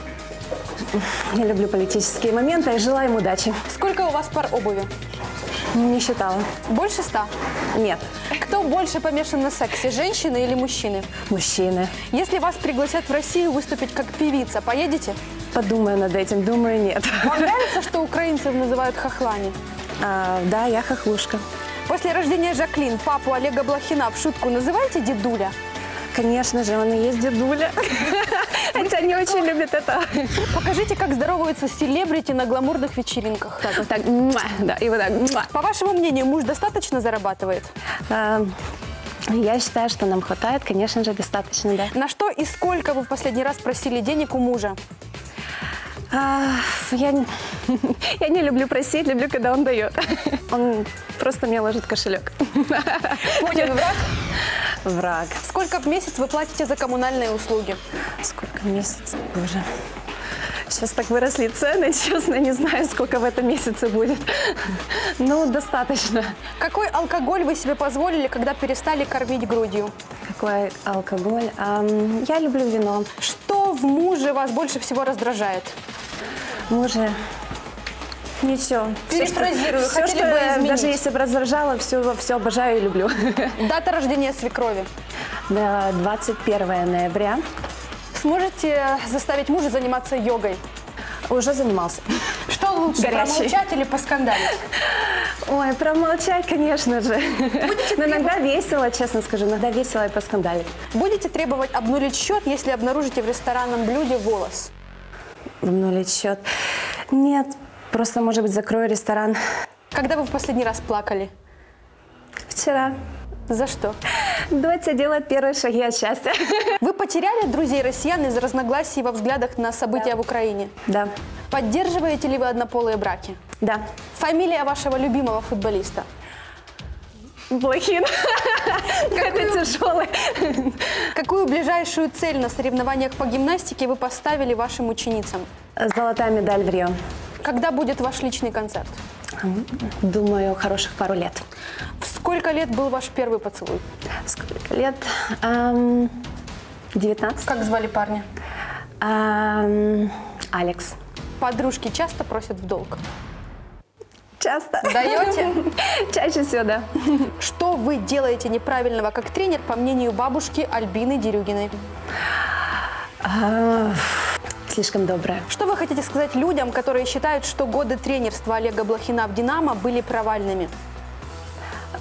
Я люблю политические моменты и желаю им удачи. Сколько у вас пар обуви? Не считала. Больше ста? Нет. Кто больше помешан на сексе, женщины или мужчины? Мужчины. Если вас пригласят в Россию выступить как певица, поедете? Подумаю над этим, думаю, нет. Вам нравится, что украинцев называют хохлами? А, да, я хохлушка. После рождения Жаклин папу Олега Блохина в шутку называете дедуля? Конечно же, он и есть дедуля. *laughs* Хотя не очень любит это. Покажите, как здороваются селебрити на гламурных вечеринках. Так, вот так, да, и вот так. По вашему мнению, муж достаточно зарабатывает? А, Я считаю, что нам хватает, конечно же, достаточно, да. На что и сколько вы в последний раз просили денег у мужа? А, я, не- *laughs* я не люблю просить, люблю, когда он дает. *laughs* Он просто мне ложит кошелек. *laughs* Путин враг? Враг. Сколько в месяц вы платите за коммунальные услуги? Сколько в месяц? Боже. Сейчас так выросли цены, честно, не знаю, сколько в этом месяце будет. Ну, достаточно. Какой алкоголь вы себе позволили, когда перестали кормить грудью? Какой алкоголь? Я люблю вино. Что в муже вас больше всего раздражает? Мужа. Ничего. Перефразирую, все, хотели что бы изменить. даже если бы раздражала, все, все обожаю и люблю. *laughs* Дата рождения свекрови. Да, 21 ноября. Сможете заставить мужа заниматься йогой? Уже занимался. *laughs* Что лучше, Горячий. промолчать или поскандалить? Ой, промолчать, конечно же. Но иногда весело, честно скажу, иногда весело и поскандалить. Будете требовать обнулить счет, если обнаружите в ресторанном блюде волос? Обнулить счет. Нет, просто, может быть, закрою ресторан. Когда вы в последний раз плакали? Вчера. За что? Доча делает первые шаги от счастья. Вы потеряли друзей россиян из-за разногласий во взглядах на события в Украине? Да. Поддерживаете ли вы однополые браки? Да. Фамилия вашего любимого футболиста? Блохин. Это тяжелый. Какую ближайшую цель на соревнованиях по гимнастике вы поставили вашим ученицам? Золотая медаль в Рио. Когда будет ваш личный концерт? Думаю, хороших пару лет. В сколько лет был ваш первый поцелуй? Сколько лет? Ам, 19. Как звали парня? Ам, Алекс. Подружки часто просят в долг? Часто. Даете? *laughs* Чаще всего, да. Что вы делаете неправильного как тренер, по мнению бабушки Альбины Дерюгиной? А, слишком добрая. Что вы хотите сказать людям, которые считают, что годы тренерства Олега Блохина в «Динамо» были провальными?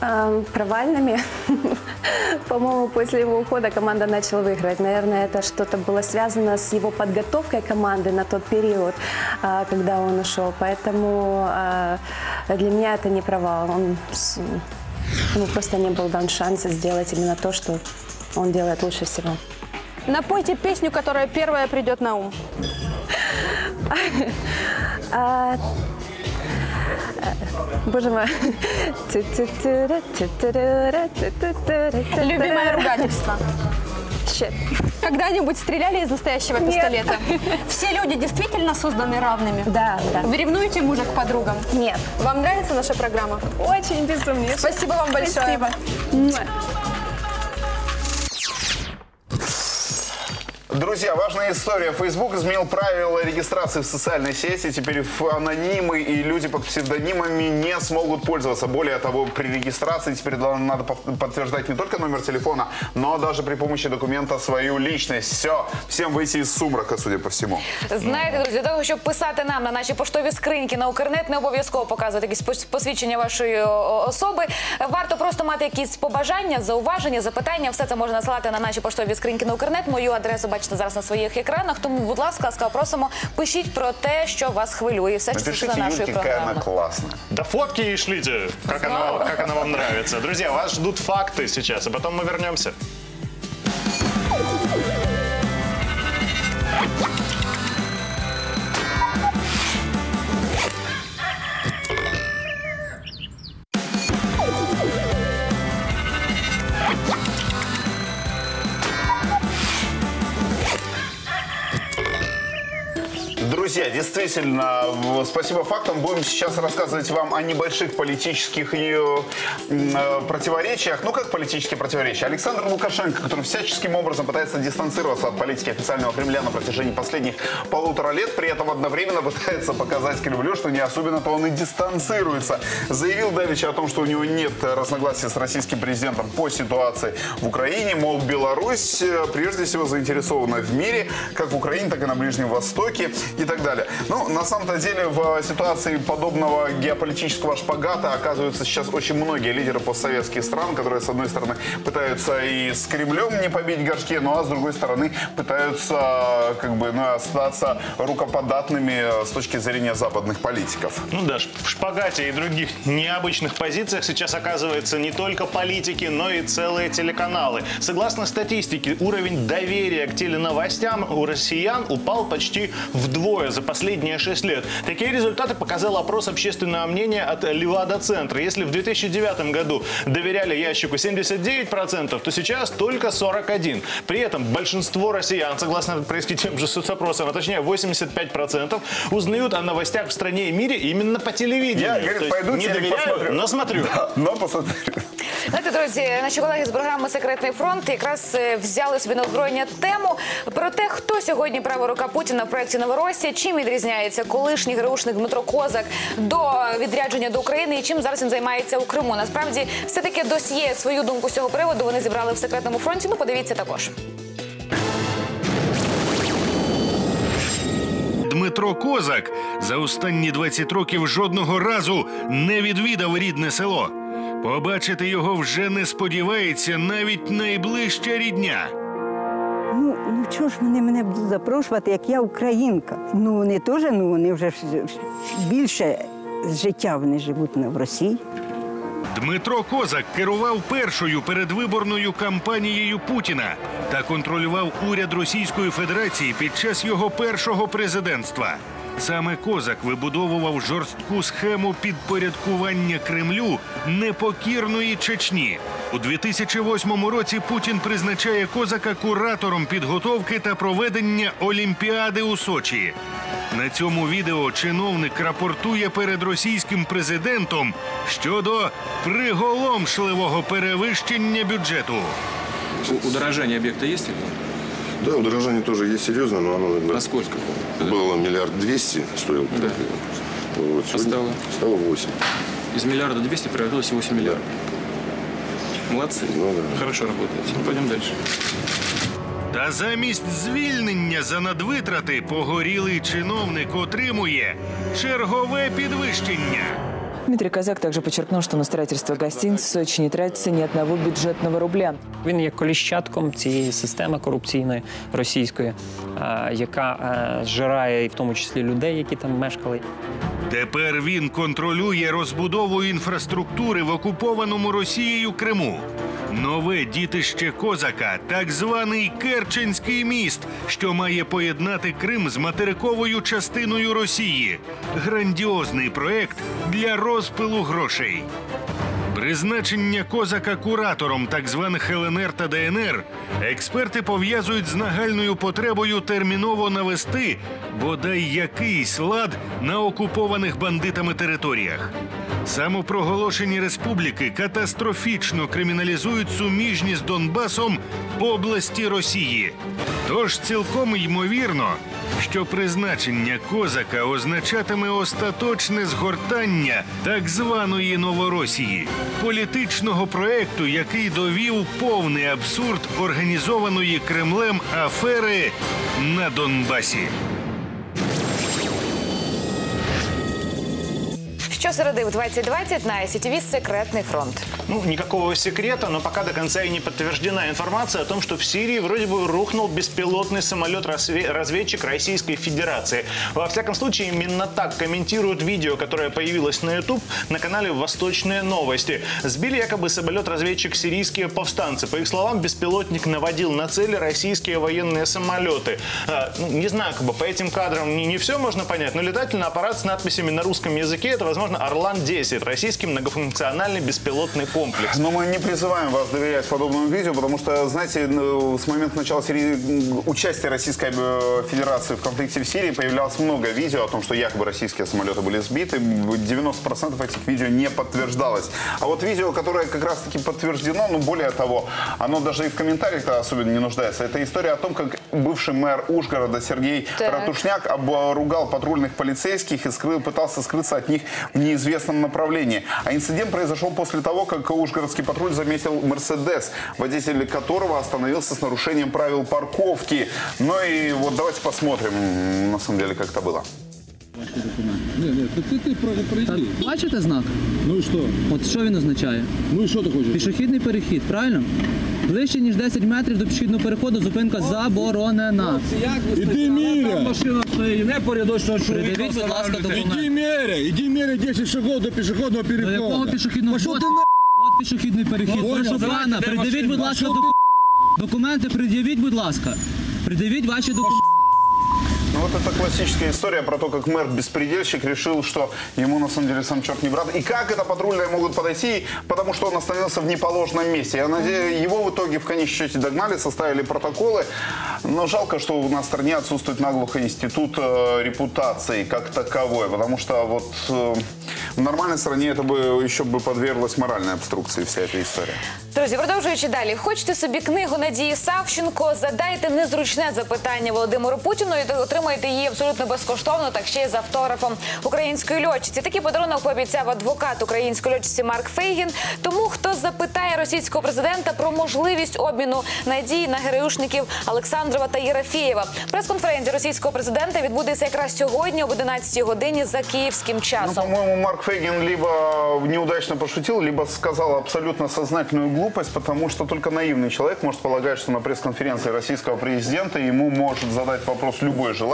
Ам, провальными. *laughs* По-моему, после его ухода команда начала выигрывать. Наверное, это что-то было связано с его подготовкой команды на тот период, а, когда он ушел. Поэтому а, для меня это не провал. Он ему просто не был дан шанс сделать именно то, что он делает лучше всего. Напойте песню, которая первая придет на ум. *laughs* Боже мой. Любимое ругательство. Щет. Когда-нибудь стреляли из настоящего Нет. пистолета? Все люди действительно созданы равными? Да, да. Вы ревнуете мужа к подругам? Нет. Вам нравится наша программа? Очень безумнее. Спасибо вам большое. Спасибо. Друзья, важная история. Facebook изменил правила регистрации в социальной сети. Теперь ф- анонимы и люди под псевдонимами не смогут пользоваться. Более того, при регистрации теперь да- надо пов- подтверждать не только номер телефона, но даже при помощи документа свою личность. Все, всем выйти из сумрака, судя по всему. Знаєте, друзі, для того, щоб писати нам на наші поштові скриньки на Укрнет, не обов'язково показувати якісь пос- посвідчення вашої о, особи. Варто просто мати якісь побажання, зауваження, запитання. Все це можна насилати на наші поштові скриньки на Укрнет. Мою адресу бачите зараз на своїх екранах. Тому, будь ласка, ласкаво просимо, пишіть про те, що вас хвилює. Все, що Напишите, стосується нашої Юльке, какая програми. она классная. Да фотки ей шлите, как она, как она вам нравится. Друзья, вас ждут факты сейчас, а потом мы вернемся. Действительно, спасибо фактам. Будем сейчас рассказывать вам о небольших политических и, м, э, противоречиях. Ну, как политические противоречия? Александр Лукашенко, который всяческим образом пытается дистанцироваться от политики официального Кремля на протяжении последних полутора лет, при этом одновременно пытается показать Кремлю, что не особенно-то он и дистанцируется. Заявил Давича о том, что у него нет э, разногласий с российским президентом по ситуации в Украине. Мол, Беларусь э, прежде всего заинтересована в мире, как в Украине, так и на Ближнем Востоке и так далее. Ну, на самом-то деле, в ситуации подобного геополитического шпагата оказываются сейчас очень многие лидеры постсоветских стран, которые, с одной стороны, пытаются и с Кремлем не побить горшке, ну а с другой стороны, пытаются как бы, ну, остаться рукоподатными э, с точки зрения западных политиков. Ну да, в шпагате и других необычных позициях сейчас оказывается не только политики, но и целые телеканалы. Согласно статистике, уровень доверия к теленовостям у россиян упал почти вдвое за последние 6 лет. Такие результаты показал опрос общественного мнения от Левада-центра. Если в 2009 году доверяли ящику 79%, то сейчас только 41%. При этом большинство россиян, согласно происходящим же соцопросам, а точнее 85%, узнают о новостях в стране и мире именно по телевидению. Я, говорит, пойду не доверяю, посмотрю. но смотрю. Да, но посмотрю. Знаєте, друзі, наші колеги з програми Секретний фронт якраз е, взяли собі на озброєння тему про те, хто сьогодні права рука Путіна в проєкті Новоросія, чим відрізняється колишній ГРУшник Дмитро Козак до відрядження до України і чим зараз він займається у Криму. Насправді, все таки досьє свою думку з цього приводу вони зібрали в секретному фронті. Ну, подивіться також. Дмитро Козак за останні 20 років жодного разу не відвідав рідне село. Побачити його вже не сподівається навіть найближча рідня. Ну, ну чого ж вони мене будуть запрошувати, як я українка? Ну вони теж, ну вони вже більше з життя вони живуть на- в Росії. Дмитро Козак керував першою передвиборною кампанією Путіна та контролював уряд Російської Федерації під час його першого президентства. Саме Козак вибудовував жорстку схему підпорядкування Кремлю непокірної Чечні. У 2008 році Путін призначає Козака куратором підготовки та проведення Олімпіади у Сочі. На цьому відео чиновник рапортує перед російським президентом щодо приголомшливого перевищення бюджету. Удорожание объекта есть? Да, удорожание тоже есть серьезно, но оно... Да, сколько? Было миллиард двести стоил. Да. Вот, А стало? Стало 8. Из миллиарда 200 превратилось в 8 миллиардов. Молодцы. Хорошо работаете. Ну, пойдем дальше. Та замість звільнення за надвитрати погорілий чиновник отримує чергове підвищення. Дмитрий Казак также подчеркнул, что на строительство гостиниц в Сочи не тратится ни одного бюджетного рубля. Він є коліщатком цієї системи корупційної російської, е, яка е, зжирає і в тому числі людей, які там мешкали. Тепер він контролює розбудову інфраструктури в окупованому Росією Криму. Нове дітище козака, так званий Керченський міст, що має поєднати Крим з материковою частиною Росії. Грандіозний проект для розпилу грошей. Призначення козака куратором так званих ЛНР та ДНР експерти пов'язують з нагальною потребою терміново навести бодай якийсь лад на окупованих бандитами територіях. Самопроголошені республіки катастрофічно криміналізують суміжні з Донбасом області Росії. Тож цілком ймовірно, що призначення козака означатиме остаточне згортання так званої Новоросії, політичного проекту, який довів повний абсурд організованої Кремлем афери на Донбасі. Щосереди в 2020 на СІТВ «Секретний фронт». Ну, никакого секрета, но пока до конца и не подтверждена информация о том, что в Сирии вроде бы рухнул беспилотный самолет-разведчик Российской Федерации. Во всяком случае, именно так комментируют видео, которое появилось на YouTube на канале «Восточные новости». Сбили якобы самолет-разведчик сирийские повстанцы. По их словам, беспилотник наводил на цели российские военные самолеты. А, ну, не знаю, как бы по этим кадрам не, не все можно понять, но летательный аппарат с надписями на русском языке – это, возможно, Орлан-10, российский многофункциональный беспилотный комплекс. Но мы не призываем вас доверять подобному видео, потому что, знаете, с момента начала Сирии, участия Российской э, Федерации в конфликте в Сирии появлялось много видео о том, что якобы российские самолеты были сбиты. 90% этих видео не подтверждалось. А вот видео, которое как раз-таки подтверждено, ну более того, оно даже и в комментариях-то особенно не нуждается. Это история о том, как бывший мэр Ужгорода Сергей Так. Ратушняк обругал патрульных полицейских и скрыл, пытался скрыться от них в неизвестном направлении. А инцидент произошел после того, как Ужгородский патруль заметил Мерседес, водитель которого остановился с нарушением правил парковки. Ну и вот давайте посмотрим, на самом деле, как это было. Ні, ні, ти, ти, ти про- пройди. Бачите знак? Ну і що? От що він означає? Ну і що ти хочеш? Пішохідний перехід, правильно? Ближче ніж 10 метрів до пішохідного переходу зупинка заборонена. Іди міря. машина стоїть, не порядочно Придивіть, будь ласка, документ. Иди меряй, иди меряй 10 шагов до пешеходного перехода. До якого пішохідного? От- на... От пішохідний перехід. Понял. Прошу Давайте, пана, де придивіть, машина? будь ласка, доку- документи, пред'явіть, будь ласка. Придивіть ваші документи. Ну вот это классическая история про то, как мэр-беспредельщик решил, что ему на самом деле сам черт не брат. И как это патрульные могут подойти, потому что он остановился в неположенном месте. Я надеюсь, его в итоге в конечном счете догнали, составили протоколы. Но жалко, что у нас в стране отсутствует наглухо институт э, репутации как таковой. Потому что вот э, в нормальной стране это бы еще бы подверглась моральной обструкции вся эта история. Друзі, продовжуючи далі, хочете собі книгу Надії Савченко, задайте незручне запитання Володимиру Путіну і отримаєте її абсолютно безкоштовно, так ще й з автографом української льотчиці. Такий подарунок пообіцяв адвокат української льотчиці Марк Фейгін. Тому хто запитає російського президента про можливість обміну надії на героюшників Олександрова та Єрофєєва. Прес-конференція російського президента відбудеться якраз сьогодні об 11 годині за київським Ну, часом. по-моему, Марк Фейгин либо неудачно пошутил, либо сказал абсолютно сознательную глупость, потому что только наивный человек может полагать, что на пресс-конференции российского президента ему может задать вопрос любой желающий.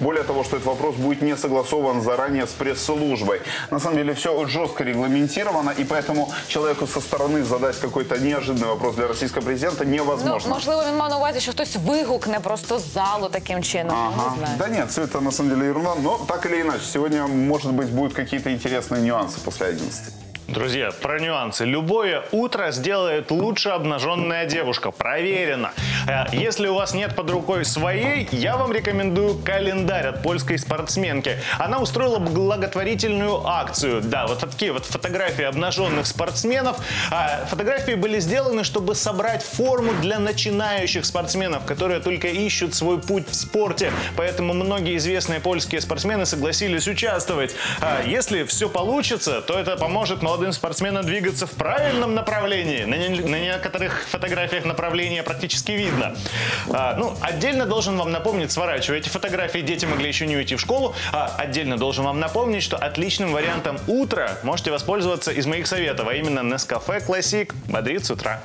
Более того, что этот вопрос будет не согласован заранее с пресс-службой. На самом деле все жестко регламентировано, и поэтому человеку со стороны задать какой-то неожиданный вопрос для российского президента Ну, невозможно. можливо, він мав на увазі, що хтось вигукне просто з залу таким чином. Ага. Не знаю. Да нет, все это на самом деле ерунда. Но так или иначе, сегодня, может быть, будут какие-то интересные нюансы после 11. Друзья, про нюансы. Любое утро сделает лучше обнаженная девушка. Проверено. Э, Если у вас нет под рукой своей, я вам рекомендую календарь от польской спортсменки. Она устроила благотворительную акцию. Да, вот такие вот фотографии обнаженных спортсменов. А, Фотографии были сделаны, чтобы собрать форму для начинающих спортсменов, которые только ищут свой путь в спорте. Поэтому многие известные польские спортсмены согласились участвовать. А Если все получится, то это поможет молодым спортсменам двигаться в правильном направлении. На, не- на некоторых фотографиях направление практически видно. А, ну, отдельно должен вам напомнить, сворачивая эти фотографии, дети могли еще не уйти в школу. А отдельно должен вам напомнить, что отличным вариантом утра можете воспользоваться из моих советов, а именно Nescafe Classic бодрит с утра.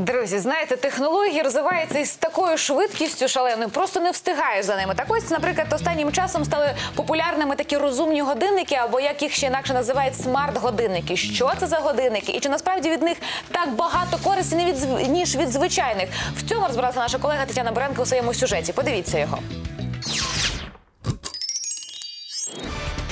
Друзі, знаєте, технології розвиваються із такою швидкістю шаленою, просто не встигаєш за ними. Так ось, наприклад, останнім часом стали популярними такі розумні годинники, або як їх ще інакше називають смарт-годинники. Що це за годинники? І чи насправді від них так багато користі, не від ніж від звичайних? В цьому розбиралася наша колега Тетяна Беренко у своєму сюжеті. Подивіться його.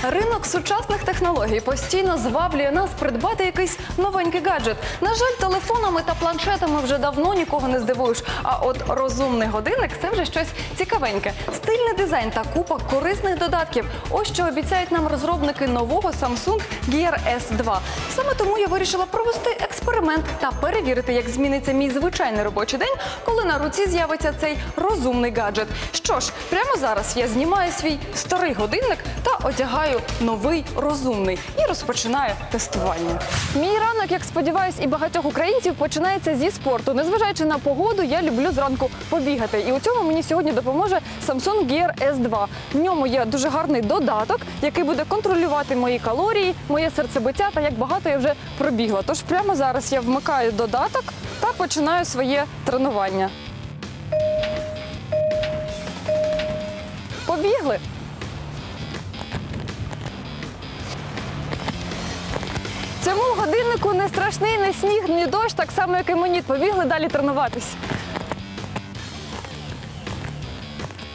Ринок сучасних технологій постійно зваблює нас придбати якийсь новенький гаджет. На жаль, телефонами та планшетами вже давно нікого не здивуєш. А от розумний годинник це вже щось цікавеньке. Стильний дизайн та купа корисних додатків. Ось що обіцяють нам розробники нового Samsung Gear S2. Саме тому я вирішила провести експеримент та перевірити, як зміниться мій звичайний робочий день, коли на руці з'явиться цей розумний гаджет. Що ж, прямо зараз я знімаю свій старий годинник та одягаю новий розумний і розпочинаю тестування. Мій ранок, як сподіваюсь, і багатьох українців починається зі спорту. Незважаючи на погоду, я люблю зранку побігати. І у цьому мені сьогодні допоможе Samsung Gear S2. В ньому є дуже гарний додаток, який буде контролювати мої калорії, моє серцебиття та як багато я вже пробігла. Тож прямо зараз я вмикаю додаток та починаю своє тренування. Побігли. Цьому годиннику не страшний ні сніг, ні дощ, так само, як і мені. Побігли далі тренуватись.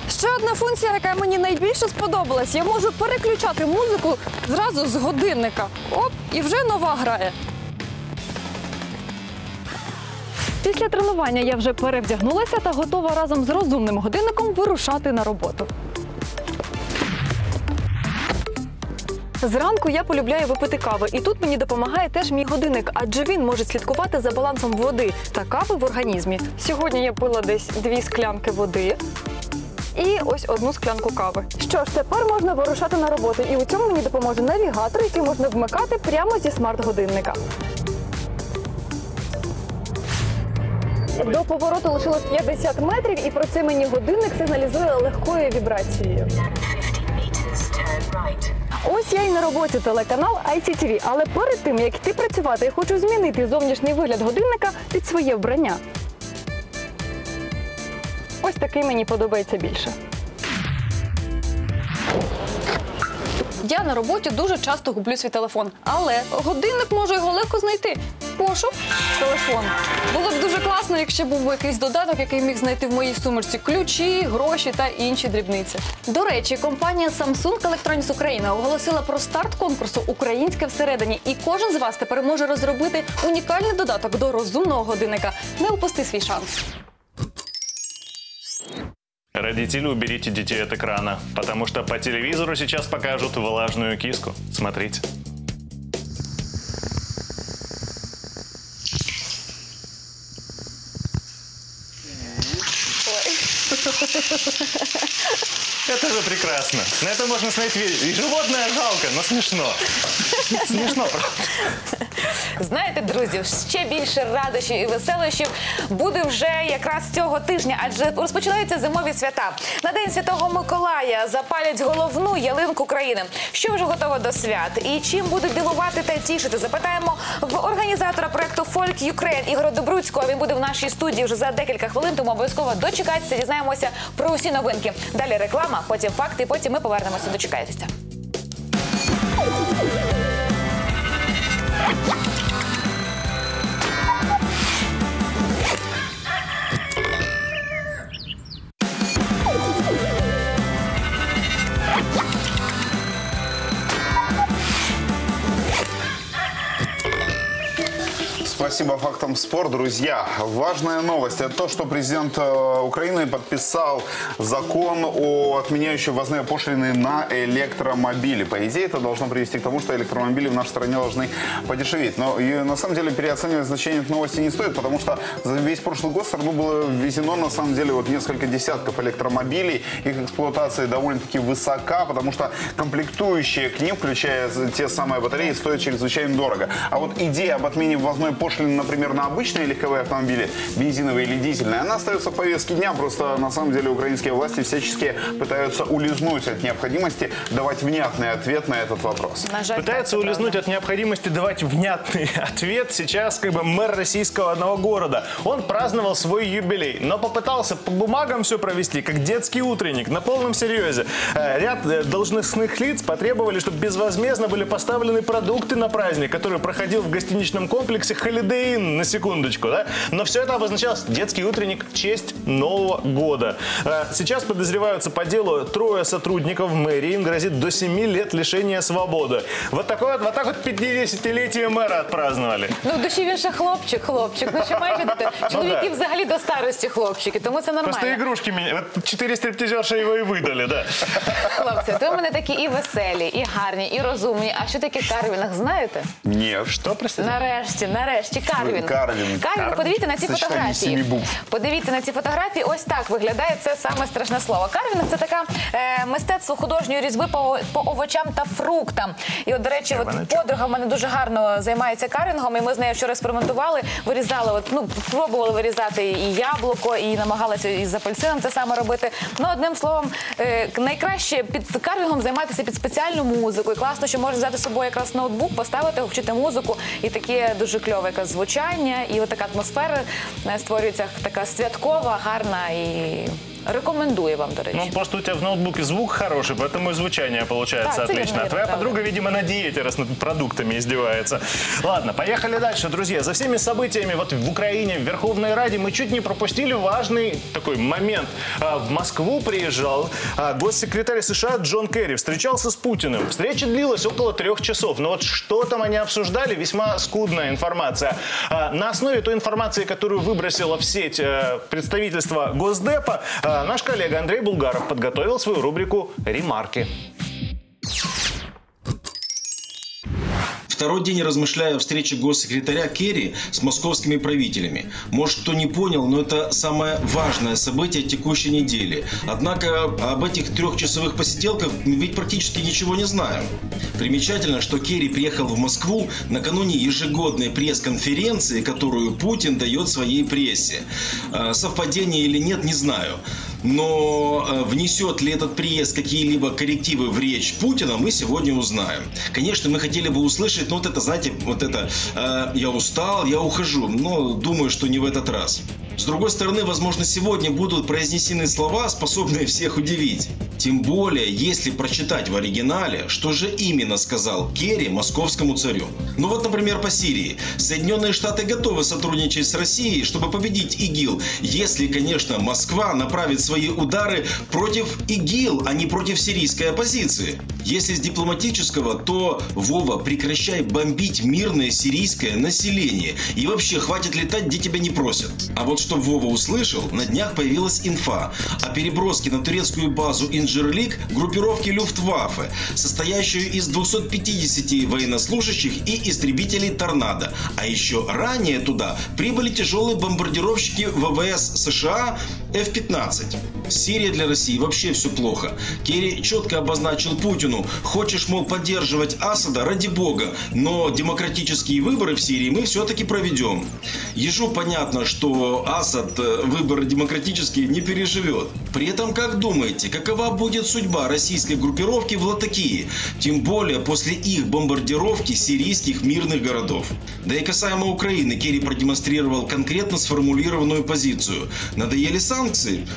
Ще одна функція, яка мені найбільше сподобалась, я можу переключати музику зразу з годинника. Оп, і вже нова грає. Після тренування я вже перевдягнулася та готова разом з розумним годинником вирушати на роботу. Зранку я полюбляю випити кави, і тут мені допомагає теж мій годинник, адже він може слідкувати за балансом води та кави в організмі. Сьогодні я пила десь дві склянки води. І ось одну склянку кави. Що ж, тепер можна вирушати на роботу, і у цьому мені допоможе навігатор, який можна вмикати прямо зі смарт-годинника. До повороту лишилось 50 метрів, і про це мені годинник сигналізує легкою вібрацією. Ось я і на роботі телеканал ICTV, але перед тим як йти працювати, я хочу змінити зовнішній вигляд годинника під своє вбрання. Ось такий мені подобається більше. Я на роботі дуже часто гублю свій телефон, але годинник може його легко знайти. Пошук, телефон. Було б дуже класно, якщо був якийсь додаток, який міг знайти в моїй сумочці ключі, гроші та інші дрібниці. До речі, компанія Samsung Electronics Україна оголосила про старт конкурсу Українське всередині, і кожен з вас тепер може розробити унікальний додаток до розумного годинника. Не упусти свій шанс. Родители, уберите детей от экрана, потому что по телевизору сейчас покажут влажную киску. Смотрите. ハハハハ! Это же прекрасно. На это можно смотреть. И животное жалко, но смешно. *laughs* Смешно, правда. Знаєте, друзі, ще більше радощів і веселощів буде вже якраз цього тижня, адже розпочинаються зимові свята. На день святого Миколая запалять головну ялинку країни. Що вже готово до свят? І чим будуть дивувати та тішити? Запитаємо в організатора проекту Фольк Юкрейн Ігоря Добруцького. Він буде в нашій студії вже за декілька хвилин, тому обов'язково дочекайтеся, дізнаємося про усі новинки. Далі реклама, потім факти, і потім ми повернемося. Дочекайтеся. Спасибо фактам спор, друзья. Важная новость. Это то, что президент э, Украины подписал закон о отменяющем ввозные пошлины на электромобили. По идее, это должно привести к тому, что электромобили в нашей стране должны подешеветь. Но и, на самом деле переоценивать значение этой новости не стоит, потому что за весь прошлый год в страну было ввезено на самом деле вот несколько десятков электромобилей. Их эксплуатация довольно-таки высока, потому что комплектующие к ним, включая те самые батареи, стоят чрезвычайно дорого. А вот идея об отмене ввозной пошлины пошлины, например, на обычные легковые автомобили, бензиновые или дизельные, она остается в повестке дня. Просто на самом деле украинские власти всячески пытаются улизнуть от необходимости давать внятный ответ на этот вопрос. Пытается улизнуть от необходимости давать внятный *laughs* ответ сейчас как бы мэр российского одного города. Он праздновал свой юбилей, но попытался по бумагам все провести, как детский утренник, на полном серьезе. Э, Ряд э, должностных лиц потребовали, чтобы безвозмездно были поставлены продукты на праздник, который проходил в гостиничном комплексе Holiday Inn, на секундочку, да? Но все это обозначалось детский утренник в честь Нового года. Э, Сейчас подозреваются по делу трое сотрудников мэрии. Им грозит до 7 лет лишения свободы. Вот, такое, вот, вот так вот 50-летие мэра отпраздновали. Ну, в душі він ще хлопчик, хлопчик. Ну, що маєте дити? Чоловіки Ну, да. взагалі до старості хлопчики, тому це Просто нормально. игрушки меня. Вот четыре стриптизерши его и выдали, да. Хлопці, то в мене такі і веселі, і гарні, і розумні. А що таке карвінг, знаєте? Нет. Что, простите? Нарешті, нарешті, Карвінг. Карвінг. Карвінг, подивіться на ці фотографії. Подивіться на ці фотографії. Ось так виглядає це саме страшне слово. Карвінг це така е, мистецтво художньої різьби по, по овочам та фруктам. І от, до речі, от подруга в мене дуже гарно займається карвінгом, і ми з нею вчора експериментували, вирізали, от, ну, пробували вирізати і яблуко, і намагалися із апельсином те саме робити. Ну, одним словом, е, найкраще під карвінгом займатися під спеціальну музику. І класно, що можна взяти з собою якраз ноутбук, поставити, вчити музику, і таке дуже кльове якраз звучання, і от така атмосфера е, створюється така святкова, гарна і рекомендую вам, до речі. Ну, просто у тебя в ноутбуке звук хороший, поэтому и звучание получается Да, отлично. верно, А твоя правда. подруга, видимо, на диете, раз над продуктами издевается. Ладно, поехали дальше, друзья. За всеми событиями вот в Украине, в Верховной Раде мы чуть не пропустили важный такой момент. А, В Москву приезжал а, госсекретарь США Джон Керри, встречался с Путиным. Встреча длилась около трех часов. Но вот что там они обсуждали, весьма скудная информация. А, На основе той информации, которую выбросило в сеть э, представительство Госдепа, э, наш коллега Андрей Булгаров подготовил свою рубрику «Ремарки». Второй день размышляю о встрече госсекретаря Керри с московскими правителями. Может, кто не понял, но это самое важное событие текущей недели. Однако об этих трехчасовых посиделках мы ведь практически ничего не знаем. Примечательно, что Керри приехал в Москву накануне ежегодной пресс-конференции, которую Путин дает своей прессе. Э, Совпадение или нет, не знаю. Но э, внесет ли этот приезд какие-либо коррективы в речь Путина, мы сегодня узнаем. Конечно, мы хотели бы услышать, ну вот это, знаете, вот это э, «я устал, я ухожу», но думаю, что не в этот раз. С другой стороны, возможно, сегодня будут произнесены слова, способные всех удивить. Тем более, если прочитать в оригинале, что же именно сказал Керри московскому царю. Ну вот, например, по Сирии. Соединенные Штаты готовы сотрудничать с Россией, чтобы победить ИГИЛ, если, конечно, Москва направит свои удары против ИГИЛ, а не против сирийской оппозиции. Если с дипломатического, то, Вова, прекращай бомбить мирное сирийское население. И вообще, хватит летать, где тебя не просят. А вот что Вова услышал, на днях появилась инфа о переброске на турецкую базу Инжирлик группировки Люфтваффе, состоящую из 250 военнослужащих и истребителей «Торнадо». А еще ранее туда прибыли тяжелые бомбардировщики ВВС США F-15. Сирия для России вообще все плохо. Керри четко обозначил Путину, хочешь, мол, поддерживать Асада, ради бога, но демократические выборы в Сирии мы все-таки проведем. Ежу понятно, что Асад э, выборы демократические не переживет. При этом, как думаете, какова будет судьба российской группировки в Латакии? Тем более после их бомбардировки сирийских мирных городов. Да и касаемо Украины, Керри продемонстрировал конкретно сформулированную позицию. Надоели санкции?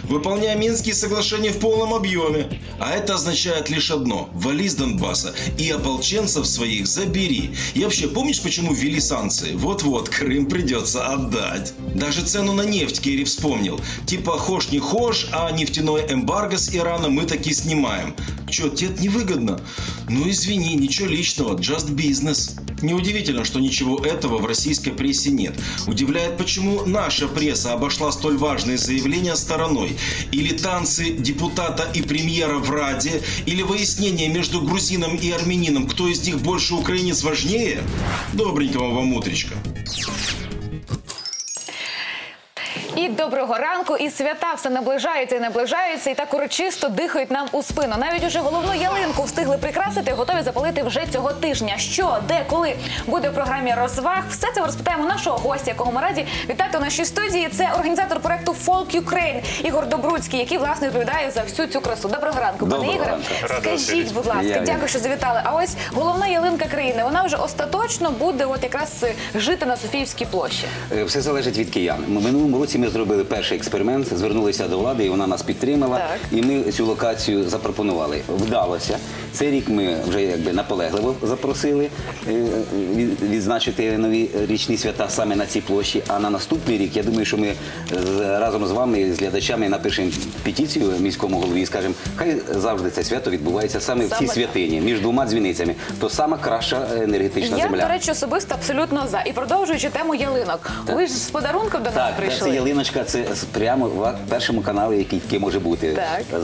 Выполняй Минские соглашения в полном объеме. А это означает лишь одно. Вали с Донбасса и ополченцев своих забери. И вообще, помнишь, почему ввели санкции? Вот-вот, Крым придется отдать. Даже цену на нефть Керри вспомнил. Типа, хошь не хошь, а нефтяной эмбарго с Ирана мы таки снимаем. Че, тебе это невыгодно? Ну извини, ничего личного, just business. Неудивительно, что ничего этого в российской прессе нет. Удивляет, почему наша пресса обошла столь важные заявления стороной. Или танцы депутата и премьера в Раде, или выяснение между грузином и армянином, кто из них больше украинец важнее. Добренького вам утречка. І доброго ранку, і свята все наближаються і наближаються, і так урочисто дихають нам у спину. Навіть уже головну ялинку встигли прикрасити, готові запалити вже цього тижня. Що, де, коли буде в програмі розваг? Все це розпитаємо нашого гостя, якого ми раді вітати у нашій студії. Це організатор проекту Folk Ukraine Ігор Добруцький, який власне відповідає за всю цю красу. Доброго ранку, пане Ігоре. Скажіть, будь ласка, Я- дякую, що завітали. А ось головна ялинка країни, вона вже остаточно буде от якраз жити на Софіївській площі. Е, Все залежить від киян. Ми- Минулому році ми зробили перший експеримент, звернулися до влади, і вона нас підтримала. Так. І ми цю локацію запропонували. Вдалося. Цей рік ми вже якби наполегливо запросили е, відзначити нові річні свята саме на цій площі. А на наступний рік я думаю, що ми разом з вами, з глядачами, напишемо петицію міському голові і скажемо, хай завжди це свято відбувається саме в цій святині між двома дзвіницями. То сама краща енергетична Я, земля. до речі, особисто абсолютно за. І продовжуючи тему ялинок. Ви ж з подарунком до нас Так, прийшли. це ялиночка, це з- прямо в першому каналі, який може бути. Так.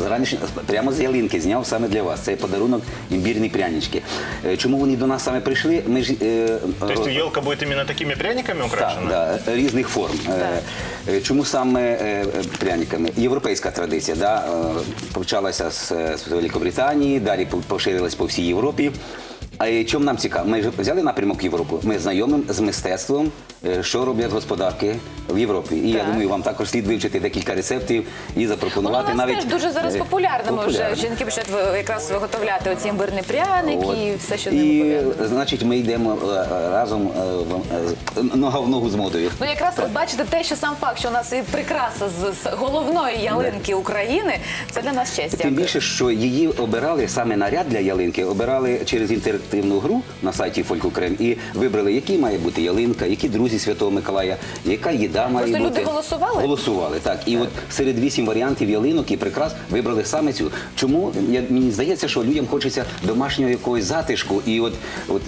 Прямо з ялинки зняв саме для вас. Це подарунок імбірні прянички. Е, Чому вони до нас саме прийшли? Ми ж е, То есть елка будет именно такими пряниками украшена? так, да, різних форм. Е, е, Чому саме е, е, пряниками? Європейська традиція. Да? е, Почалася з, е, з Великобританії, далі по- поширилась по всій Європі. А і чому нам цікаво? Ми ж взяли напрямок Європу. Ми знайомим з мистецтвом, е, що роблять господарки в Європі. І я думаю, вам також слід вивчити декілька рецептів і запропонувати Воно у нас навіть теж дуже зараз е, популярними вже жінки почнуть якраз виготовляти оці імбирні пряники От. і все, що з ними пов'язано. значить, ми йдемо е, е, разом е, е, нога в ногу з модою. Ну якраз от бачите те, що сам факт, що у нас і прикраса з, головної ялинки України, це для нас честь. Тим більше, що її обирали саме наряд для ялинки, обирали через інтерактивну гру на сайті Фольк Україн і вибрали, який має бути ялинка, які друзі Святого Миколая, яка їда має Просто бути. люди голосували? Голосували, так. І от серед вісім варіантів ялинок і прикрас вибрали саме цю. Чому я, мені здається, що людям хочеться домашнього якогось затишку і от. от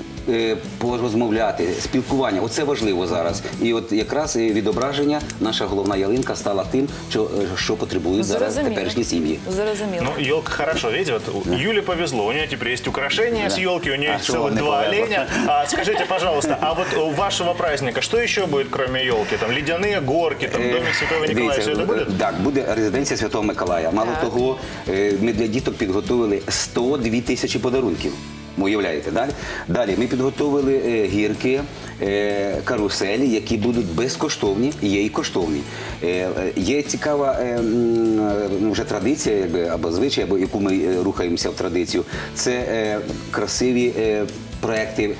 порозмовляти, спілкування, оце важливо зараз. І от якраз е, відображення, наша головна ялинка стала тим, що, е, що потребують зараз Зрозуміло. теперішні сім'ї. Зрозуміло. Ну, елка хорошо, видите, вот у Юле повезло. У нее теперь есть украшения с Да. елки, у нее А есть что целых вам не два повезло? оленя. А, скажите, пожалуйста, а вот у вашего праздника что еще будет, кроме елки? Там ледяные горки, там Е, домик Святого Николая, дивіться, все это будет? е, Так, буде резиденція Святого Миколая. Мало того, е, ми для діток підготовили 102 тисячі подарунків. Уявляєте, далі? Далі ми підготовили е, гірки, е, каруселі, які будуть безкоштовні, є і коштовні. Е, є цікава вже традиція, або звичай, або яку ми рухаємося в традицію. Це красиві проекти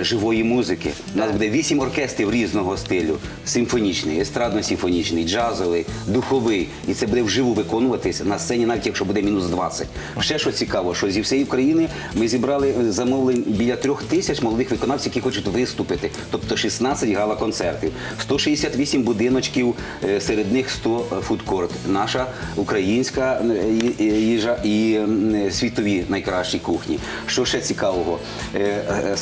живої музики. У нас буде вісім оркестрів різного стилю: симфонічний, естрадно-симфонічний, джазовий, духовий. І це буде вживу виконуватись на сцені, навіть якщо буде мінус 20. Ще що цікаво, що зі всієї України ми зібрали е, замовлень біля трьох тисяч молодих виконавців, які хочуть виступити. Тобто 16 гала-концертів, 168 будиночків, е, серед них 100 фудкорт. Наша українська е, е, їжа і світові найкращі кухні. Що ще цікавого? Е, е,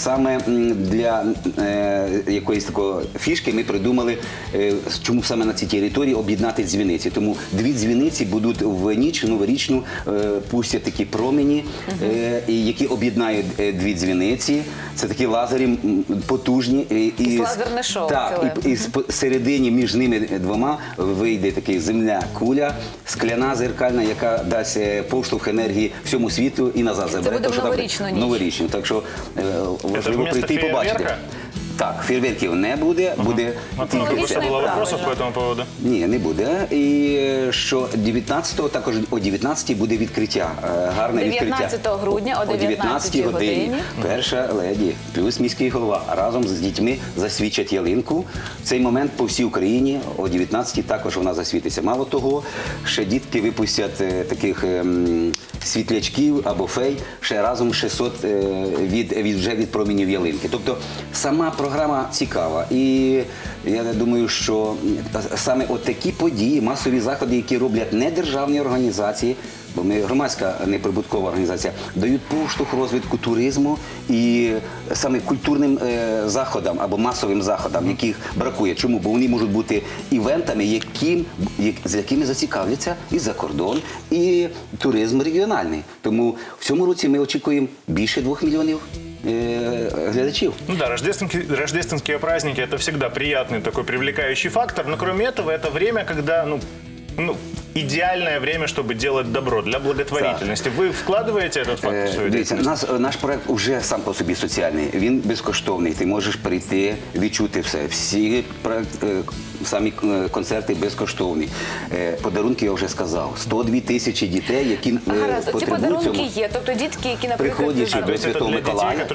Саме для е, якоїсь такої фішки ми придумали, е, чому саме на цій території об'єднати дзвіниці. Тому дві дзвіниці будуть в ніч новорічну е, пустять такі промені, е, які об'єднають е, дві дзвіниці. Це такі лазері потужні. е, І, лазерне шоу Так, і, і середині між ними двома вийде така земля куля, скляна зеркальна, яка дасть поштовх енергії всьому світу і назад забере. буде То, в новорічну ніч. Новорічну. Так що е, важливо прийти і побачити. Так, фейерверків не буде, буде Логично и вопросов по этому поводу. ні, не буде. І е, що 19-го, також о 19-й буде відкриття. е, Гарне відкриття. 19 грудня о 19-й годині. Перша леді плюс міський голова разом з дітьми засвічать ялинку. В цей момент по всій Україні о 19-й також вона засвітиться. Мало того, ще дітки випустять е, таких ем, світлячків або фей ще разом 600 е, від, від вже від промінів ялинки. Тобто сама програма цікава. І я думаю, що саме от такі події, масові заходи, які роблять не державні організації. Бо ми громадська неприбуткова організація дають поштовх розвитку туризму і саме культурним е, заходам або масовим заходам, яких бракує. Чому? Бо вони можуть бути івентами, яким, з якими зацікавляться і за кордон, і туризм регіональний. Тому в цьому році ми очікуємо більше двох мільйонів е, глядачів. Ну да, рождественские, рождественские праздники это всегда приятный такой привлекающий фактор, но кроме этого это время, когда, ну, ну, идеальное время, чтобы делать добро для благотворительности. Вы вкладываете этот факт в Е, свою Дивіться, деятельность? нас, наш проект вже сам по собі соціальний. Він безкоштовний. Ти можеш прийти, відчути все. Всі проект, е, самі е, концерти безкоштовні. Е, Подарунки я вже сказав. 102 тисячі дітей, які е, Гаразд, ці потребують подарунки цього. є. Тобто дітки, які, наприклад, Приходячи зараз- до Святого Миколая.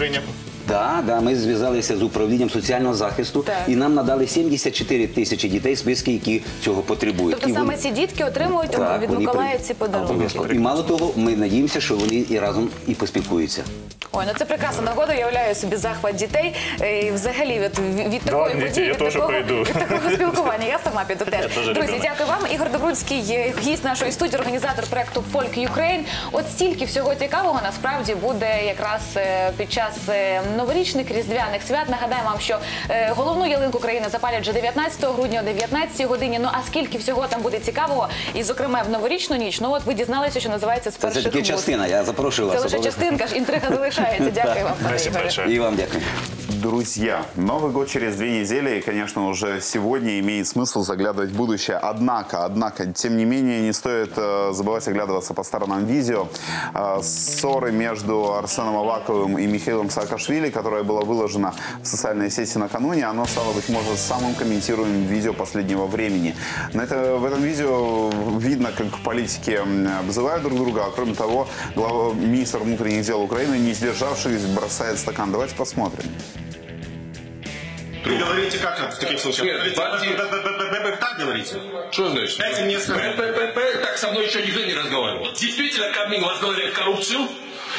Да, да, ми зв'язалися з управлінням соціального захисту Так. і нам надали 74 тисячі дітей списки, які цього потребують. Тобто І саме вони- ці дітки отримують Так, від вони Миколая при- ці подарунки. Обов'язково. І мало того, ми надіємося, що вони і разом і поспілкуються. Ой, ну це прекрасна нагода. Уявляю собі захват дітей е, і взагалі від, від такої Ладно, події, я від теж такого, прийду. від такого *laughs* спілкування. Я сама піду теж. Я Друзі, дякую вам. Ігор Добруцький, е, гість нашої студії, організатор проекту Folk Ukraine. От стільки всього цікавого насправді буде якраз е, під час е, новорічних різдвяних свят. Нагадаємо вам, що е, головну ялинку країни запалять вже 19 грудня о 19 годині. Ну а скільки всього там буде цікавого, і зокрема в новорічну ніч. Ну от ви дізналися, що називається з Це, це тільки частина. Я запрошую Це лише частинка ж інтрига залишається. *laughs* Дякую вам. І вам дякую. Друзья, Новый год через две недели, и, конечно, уже сегодня имеет смысл заглядывать в будущее. Однако, однако, тем не менее, не стоит э, забывать оглядываться по сторонам видео. Э, ссоры между Арсеном Аваковым и Михаилом Саакашвили, которая была выложена в социальные сети накануне, оно стало, быть может, самым комментируемым видео последнего времени. На это, в этом видео видно, как политики обзывают друг друга, а кроме того, глава, министр внутренних дел Украины, не сдержавшись, бросает стакан. Давайте посмотрим. Вы говорите как в таких случаях? Нет, так говорите? Что значит? Дайте мне сказать. Так со мной еще никто не разговаривал. Действительно, Кабмин возглавляет коррупцию.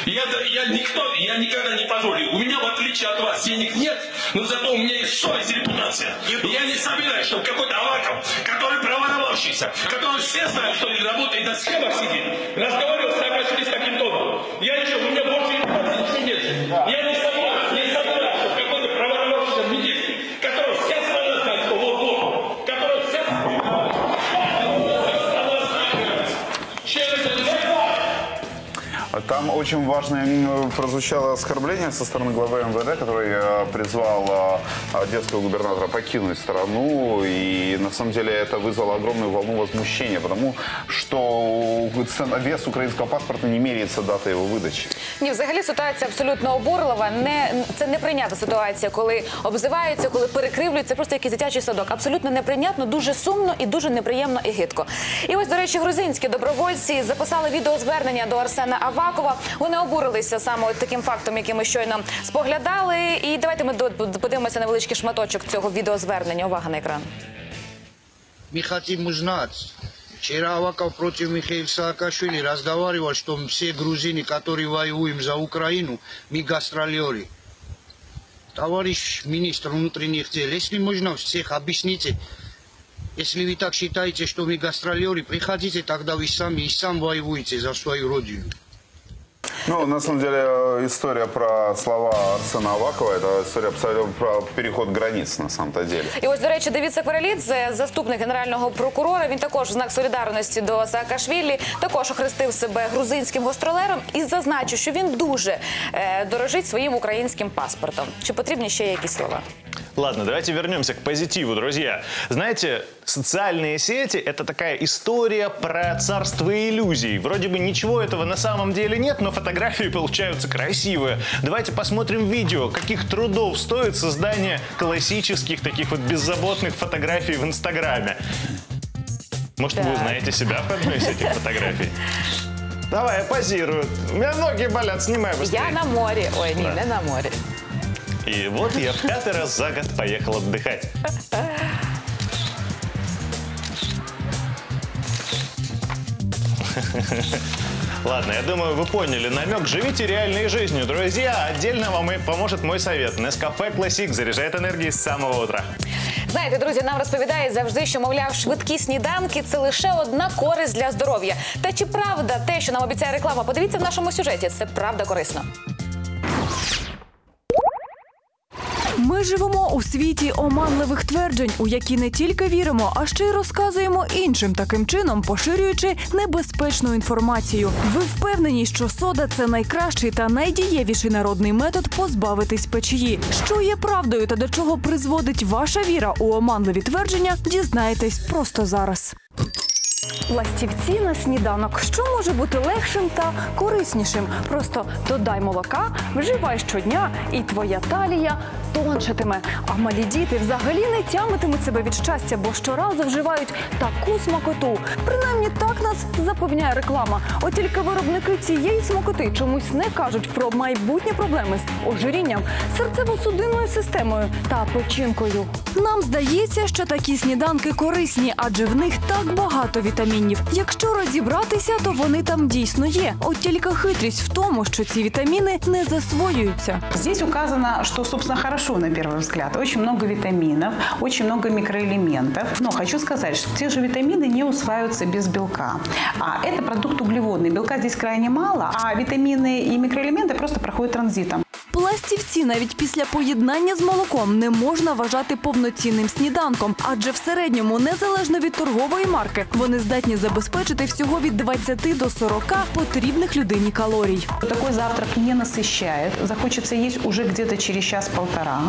Я, я, никто, я никогда не позволю. У меня, в отличие от вас, денег нет, но зато у меня есть совесть и репутация. И я не собираюсь, чтобы какой-то Аваков, который проворовавшийся, который все знают, что он работает на схемах сидит, разговаривал с таким тоном. Я еще, у меня больше репутации ничего нет. Я не Там очень важное м, прозвучало оскорбление со стороны главы МВД, который э, призвал э, одесского губернатора покинуть страну. И на самом деле это вызвало огромную волну возмущения, потому что цена- вес украинского паспорта не меряется датой его выдачи. Ні, взагалі ситуація абсолютно обурлива. Не це неприйнятна ситуація, коли обзиваються, коли перекривлюють. Це просто якийсь дитячий садок. Абсолютно неприйнятно, дуже сумно і дуже неприємно і гидко. І ось, до речі, грузинські добровольці записали відеозвернення до Арсена Авакова. Вони обурилися саме от таким фактом, який ми щойно споглядали. І давайте ми до- подивимося на величкий шматочок цього відеозвернення. Увага на екран. Мы хотим узнать. Вчера Аваков против Михаила Саакашвили разговаривал, что все грузины, которые воюем за Украину, мы гастролеры. Товарищ министр внутренних дел, если можно всех объясните, если вы так считаете, что мы гастролеры, приходите тогда вы сами и сам воюете за свою родину. Ну, на самом деле, э, история про слова Арсена Авакова, это история абсолютно про переход границ, на самом-то деле. І ось, до речі, Давід Сакварелідзе, заступник генерального прокурора, він також в знак солідарності до Саакашвілі, також охрестив себе грузинським гастролером і зазначив, що він дуже е, дорожить своїм українським паспортом. Чи потрібні ще якісь слова? Ладно, давайте вернемся к позитиву, друзья. Знаете, социальные сети – это такая история про царство иллюзий. Вроде бы ничего этого на самом деле нет, но фотографии получаются красивые. Давайте посмотрим видео, каких трудов стоит создание классических таких вот беззаботных фотографий в Инстаграме. Может, вы узнаете себя в одной из этих фотографий? Давай, я позирую. У меня ноги болят, снимай быстрее. Я на морі. Ой, ні, Да. не на морі. И вот я в пятый раз за год поехал отдыхать. Ладно, я думаю, вы поняли намек. Живите реальной жизнью, друзья. Отдельно вам и поможет мой совет. Nescafe Classic заряжает энергией с самого утра. Знаєте, друзі, нам розповідають завжди, що мовляв, швидкі сніданки це лише одна користь для здоров'я. Та чи правда те, що нам обіцяє реклама? Подивіться в нашому сюжеті. Це правда корисно. Живемо у світі оманливих тверджень, у які не тільки віримо, а ще й розказуємо іншим таким чином, поширюючи небезпечну інформацію. Ви впевнені, що сода це найкращий та найдієвіший народний метод позбавитись печії. Що є правдою та до чого призводить ваша віра у оманливі твердження, дізнаєтесь просто зараз. Пластівці на сніданок. Що може бути легшим та кориснішим? Просто додай молока, вживай щодня, і твоя талія тоншатиме. А малі діти взагалі не тямитимуть себе від щастя, бо щоразу вживають таку смакоту. Принаймні так нас запевняє реклама. От тільки виробники цієї смакоти чомусь не кажуть про майбутні проблеми з ожирінням, серцево-судинною системою та печінкою. Нам здається, що такі сніданки корисні, адже в них так багато вітамінів. Якщо розібратися, то вони там дійсно є. От тільки хитрість в тому, що ці вітаміни не засвоюються. Здесь указано, что, собственно, хорошо на первый взгляд. Очень много витаминов, очень много микроэлементов. Но хочу сказать, что те же витамины не усваиваются без белка. А это продукт углеводный. Белка здесь крайне мало, а витамины и микроэлементы просто проходят транзитом. Пластівці навіть після поєднання з молоком не можна вважати повноцінним сніданком, адже в середньому, незалежно від торгової марки, вони здатні забезпечити всього від 20 до 40 потрібних людині калорій. Такой завтрак не насыщает. Захочется есть уже где-то через час-полтора.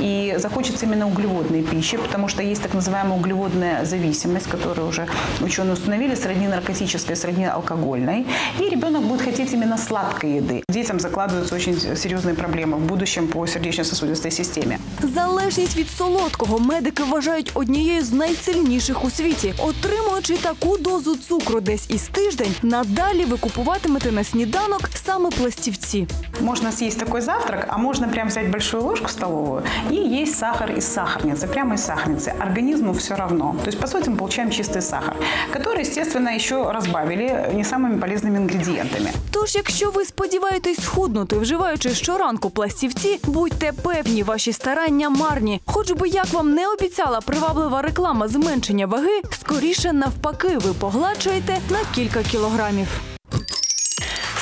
И захочется именно углеводной пищи, потому что есть так называемая углеводная зависимость, которую уже ученые установили, сродни наркотической, сродни алкогольной. И ребенок будет хотеть именно сладкой еды. Детям закладываются очень серьезные проблемы в будущем по сердечно-сосудистой системе. Залежність від солодкого медики вважають однією з найсильніших у світі. Отримуючи таку дозу цукру десь із тиждень, надалі ви купуватимете на сніданок саме пластівці. Можно съесть такой завтрак, а можно прям взять большую ложку столовую и есть сахар из сахарницы, прямо из сахарницы. Организму все равно. То есть, по сути, мы получаем чистый сахар, который, естественно, еще разбавили не самыми полезными ингредиентами. Тож, якщо ви сподіваєтесь схуднути, вживаючи щоранку пластівці, будьте певні, ваші старання марні. Хоч би як вам не обіцяла приваблива реклама зменшення ваги, скоріше навпаки, ви погладшуєте на кілька кілограмів.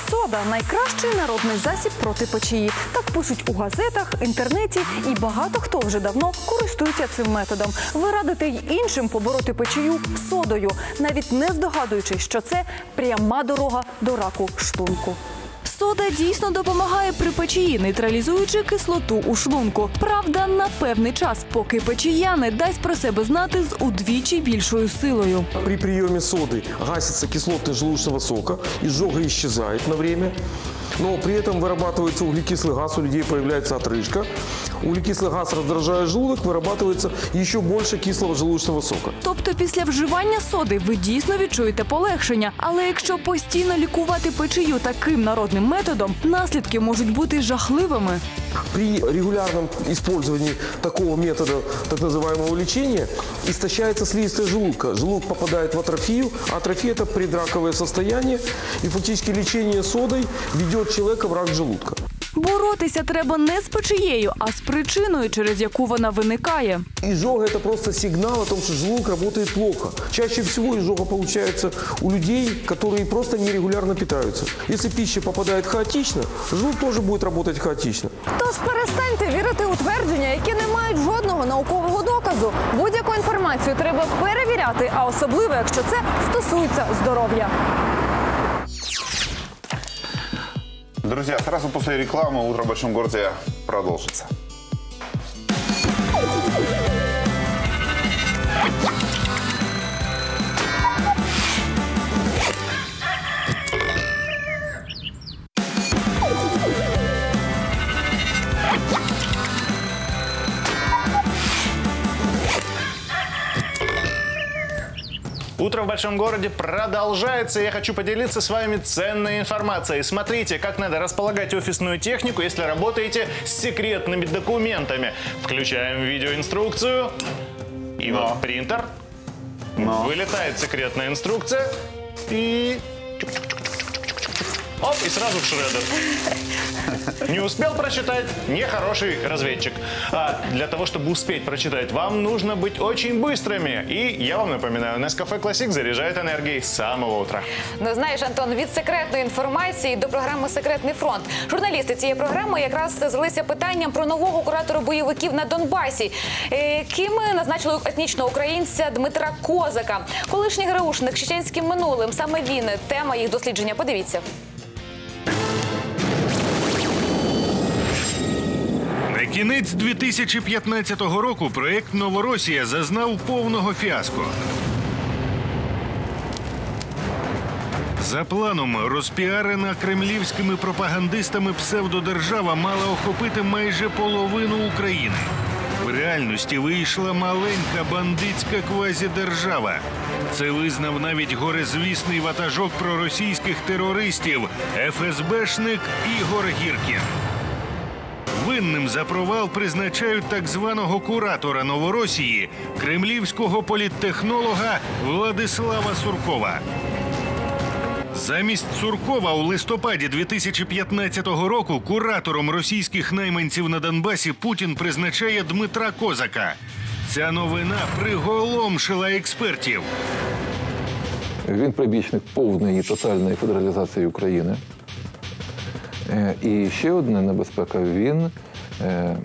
Сода найкращий народний засіб проти печії. Так пишуть у газетах, інтернеті, і багато хто вже давно користується цим методом. Ви радите й іншим побороти печію содою, навіть не здогадуючись, що це пряма дорога до раку шлунку. Сода дійсно допомагає при печії, нейтралізуючи кислоту у шлунку. Правда, на певний час, поки печія не дасть про себе знати з удвічі більшою силою. При прийомі соди гасяться кислоти желудочного сока, изжога исчезает на время, но при этом вырабатывается углекислый газ, у людей появляется отрыжка. Углекислый газ раздражает желудок, вырабатывается еще больше кислого желудочного сока. Тобто після вживання соди ви дійсно відчуєте полегшення. Але якщо постійно лікувати печію таким народним методом, наслідки можуть бути жахливими. При регулярном использовании такого метода, так называемого лечения, истощается слизистая желудка. Желудок попадает в атрофию, а атрофия – это предраковое состояние, и фактически лечение содой ведет человека в рак желудка. Боротися треба не з печією, а з причиною, через яку вона виникає. Изжога – это просто сигнал о том, что желудок работает плохо. Чаще всего изжога получается у людей, которые просто нерегулярно питаются. Если пища попадает хаотично, желудок тоже будет работать хаотично. Тож перестаньте вірити у твердження, які не мають жодного наукового доказу. Будь-яку інформацію треба перевіряти, а особливо, якщо це стосується здоров'я. Друзья, сразу после рекламы «Утро в большом городе» продолжится. Утро в большом городе продолжается. Я хочу поделиться с вами ценной информацией. Смотрите, как надо располагать офисную технику, если работаете с секретными документами. Включаем видеоинструкцию. И вот принтер. Вылетает секретная инструкция. И оп, и сразу в шредер. Не успел прочитать, нехороший разведчик. А для того, чтобы успеть прочитать, вам нужно быть очень быстрыми. И я вам напоминаю, Nescafe Classic заряжает энергией с самого утра. Ну знаєш, Антон, від секретної інформації до програми Секретний фронт. Журналісти цієї програми якраз здалися питанням про нового куратора бойовиків на Донбасі, е, ким назначили етнічного українця Дмитра Козака. Колишній граушник з чеченським минулим. Саме він тема їх дослідження. Подивіться. На кінець 2015 року проект Новоросія зазнав повного фіаско. За планом, розпіарена кремлівськими пропагандистами псевдодержава мала охопити майже половину України. В реальності вийшла маленька бандитська квазідержава. Це визнав навіть горизвісний ватажок проросійських терористів ФСБшник Ігор Гіркін. Винним за провал призначають так званого куратора Новоросії, кремлівського політтехнолога Владислава Суркова. Замість Суркова у листопаді 2015 року куратором російських найманців на Донбасі Путін призначає Дмитра Козака. Ця новина приголомшила експертів. Він прибічник повної і тотальної федералізації України. Е, І ще одна небезпека він е,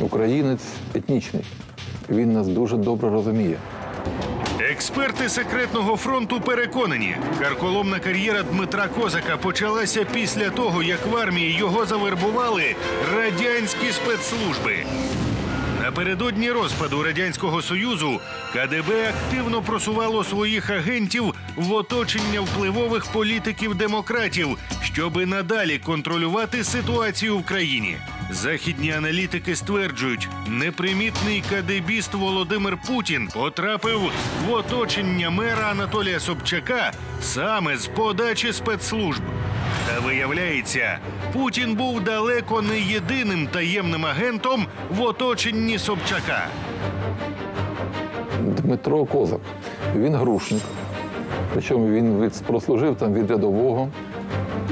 українець етнічний. Він нас дуже добре розуміє. Експерти секретного фронту переконані, карколомна кар'єра Дмитра Козака почалася після того, як в армії його завербували радянські спецслужби. Напередодні розпаду радянського союзу КДБ активно просувало своїх агентів в оточення впливових політиків-демократів, щоби надалі контролювати ситуацію в країні. Західні аналітики стверджують, непримітний кадебіст Володимир Путін потрапив в оточення мера Анатолія Собчака саме з подачі спецслужб. Та виявляється, Путін був далеко не єдиним таємним агентом в оточенні Собчака. Дмитро Козак. Він грушник. Причому він прослужив там від рядового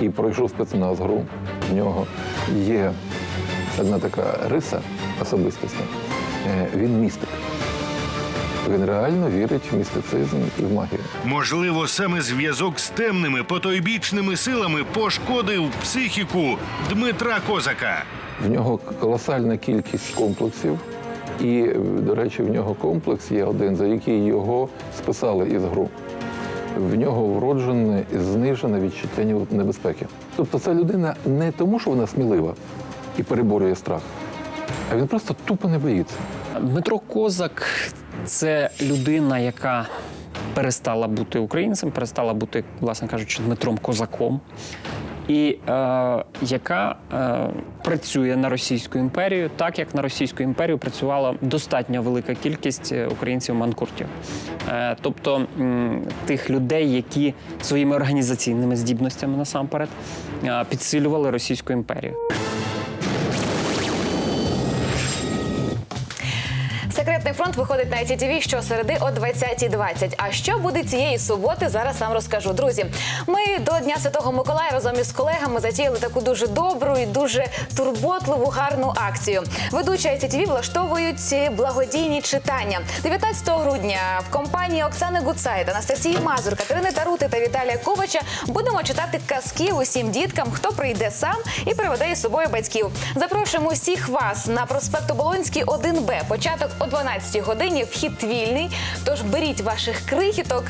і пройшов спецназ гру. В нього є одна така риса особистості. Е, Він містик. Він реально вірить в містицизм і в магію. Можливо, саме зв'язок з темними потойбічними силами пошкодив психіку Дмитра Козака. В нього колосальна кількість комплексів. І, до речі, в нього комплекс є один, за який його списали із гру. В нього вроджене і знижене відчуття небезпеки. Тобто це людина не тому, що вона смілива і переборює страх, а він просто тупо не боїться. Дмитро Козак це людина, яка перестала бути українцем, перестала бути, власне кажучи, Дмитром Козаком, і е, яка е, працює на Російську імперію, так як на Російську імперію працювала достатньо велика кількість е, українців-манкуртів. Е, тобто м, тих людей, які своїми організаційними здібностями насамперед е, підсилювали Російську імперію. Секретний фронт виходить на ITTV щосереди о 20.20. А що буде цієї суботи? Зараз вам розкажу. Друзі, ми до Дня Святого Миколая разом із колегами затіяли таку дуже добру і дуже турботливу гарну акцію. Ведучі ITTV влаштовують благодійні читання. 19 грудня в компанії Оксани Гуцайт, Анастасії Мазур, Катерини Тарути та Віталія Ковача будемо читати казки усім діткам, хто прийде сам і приведе із собою батьків. Запрошуємо всіх вас на проспект Оболонський 1Б. Початок о 12 годині. Вхід вільний. Тож беріть ваших крихіток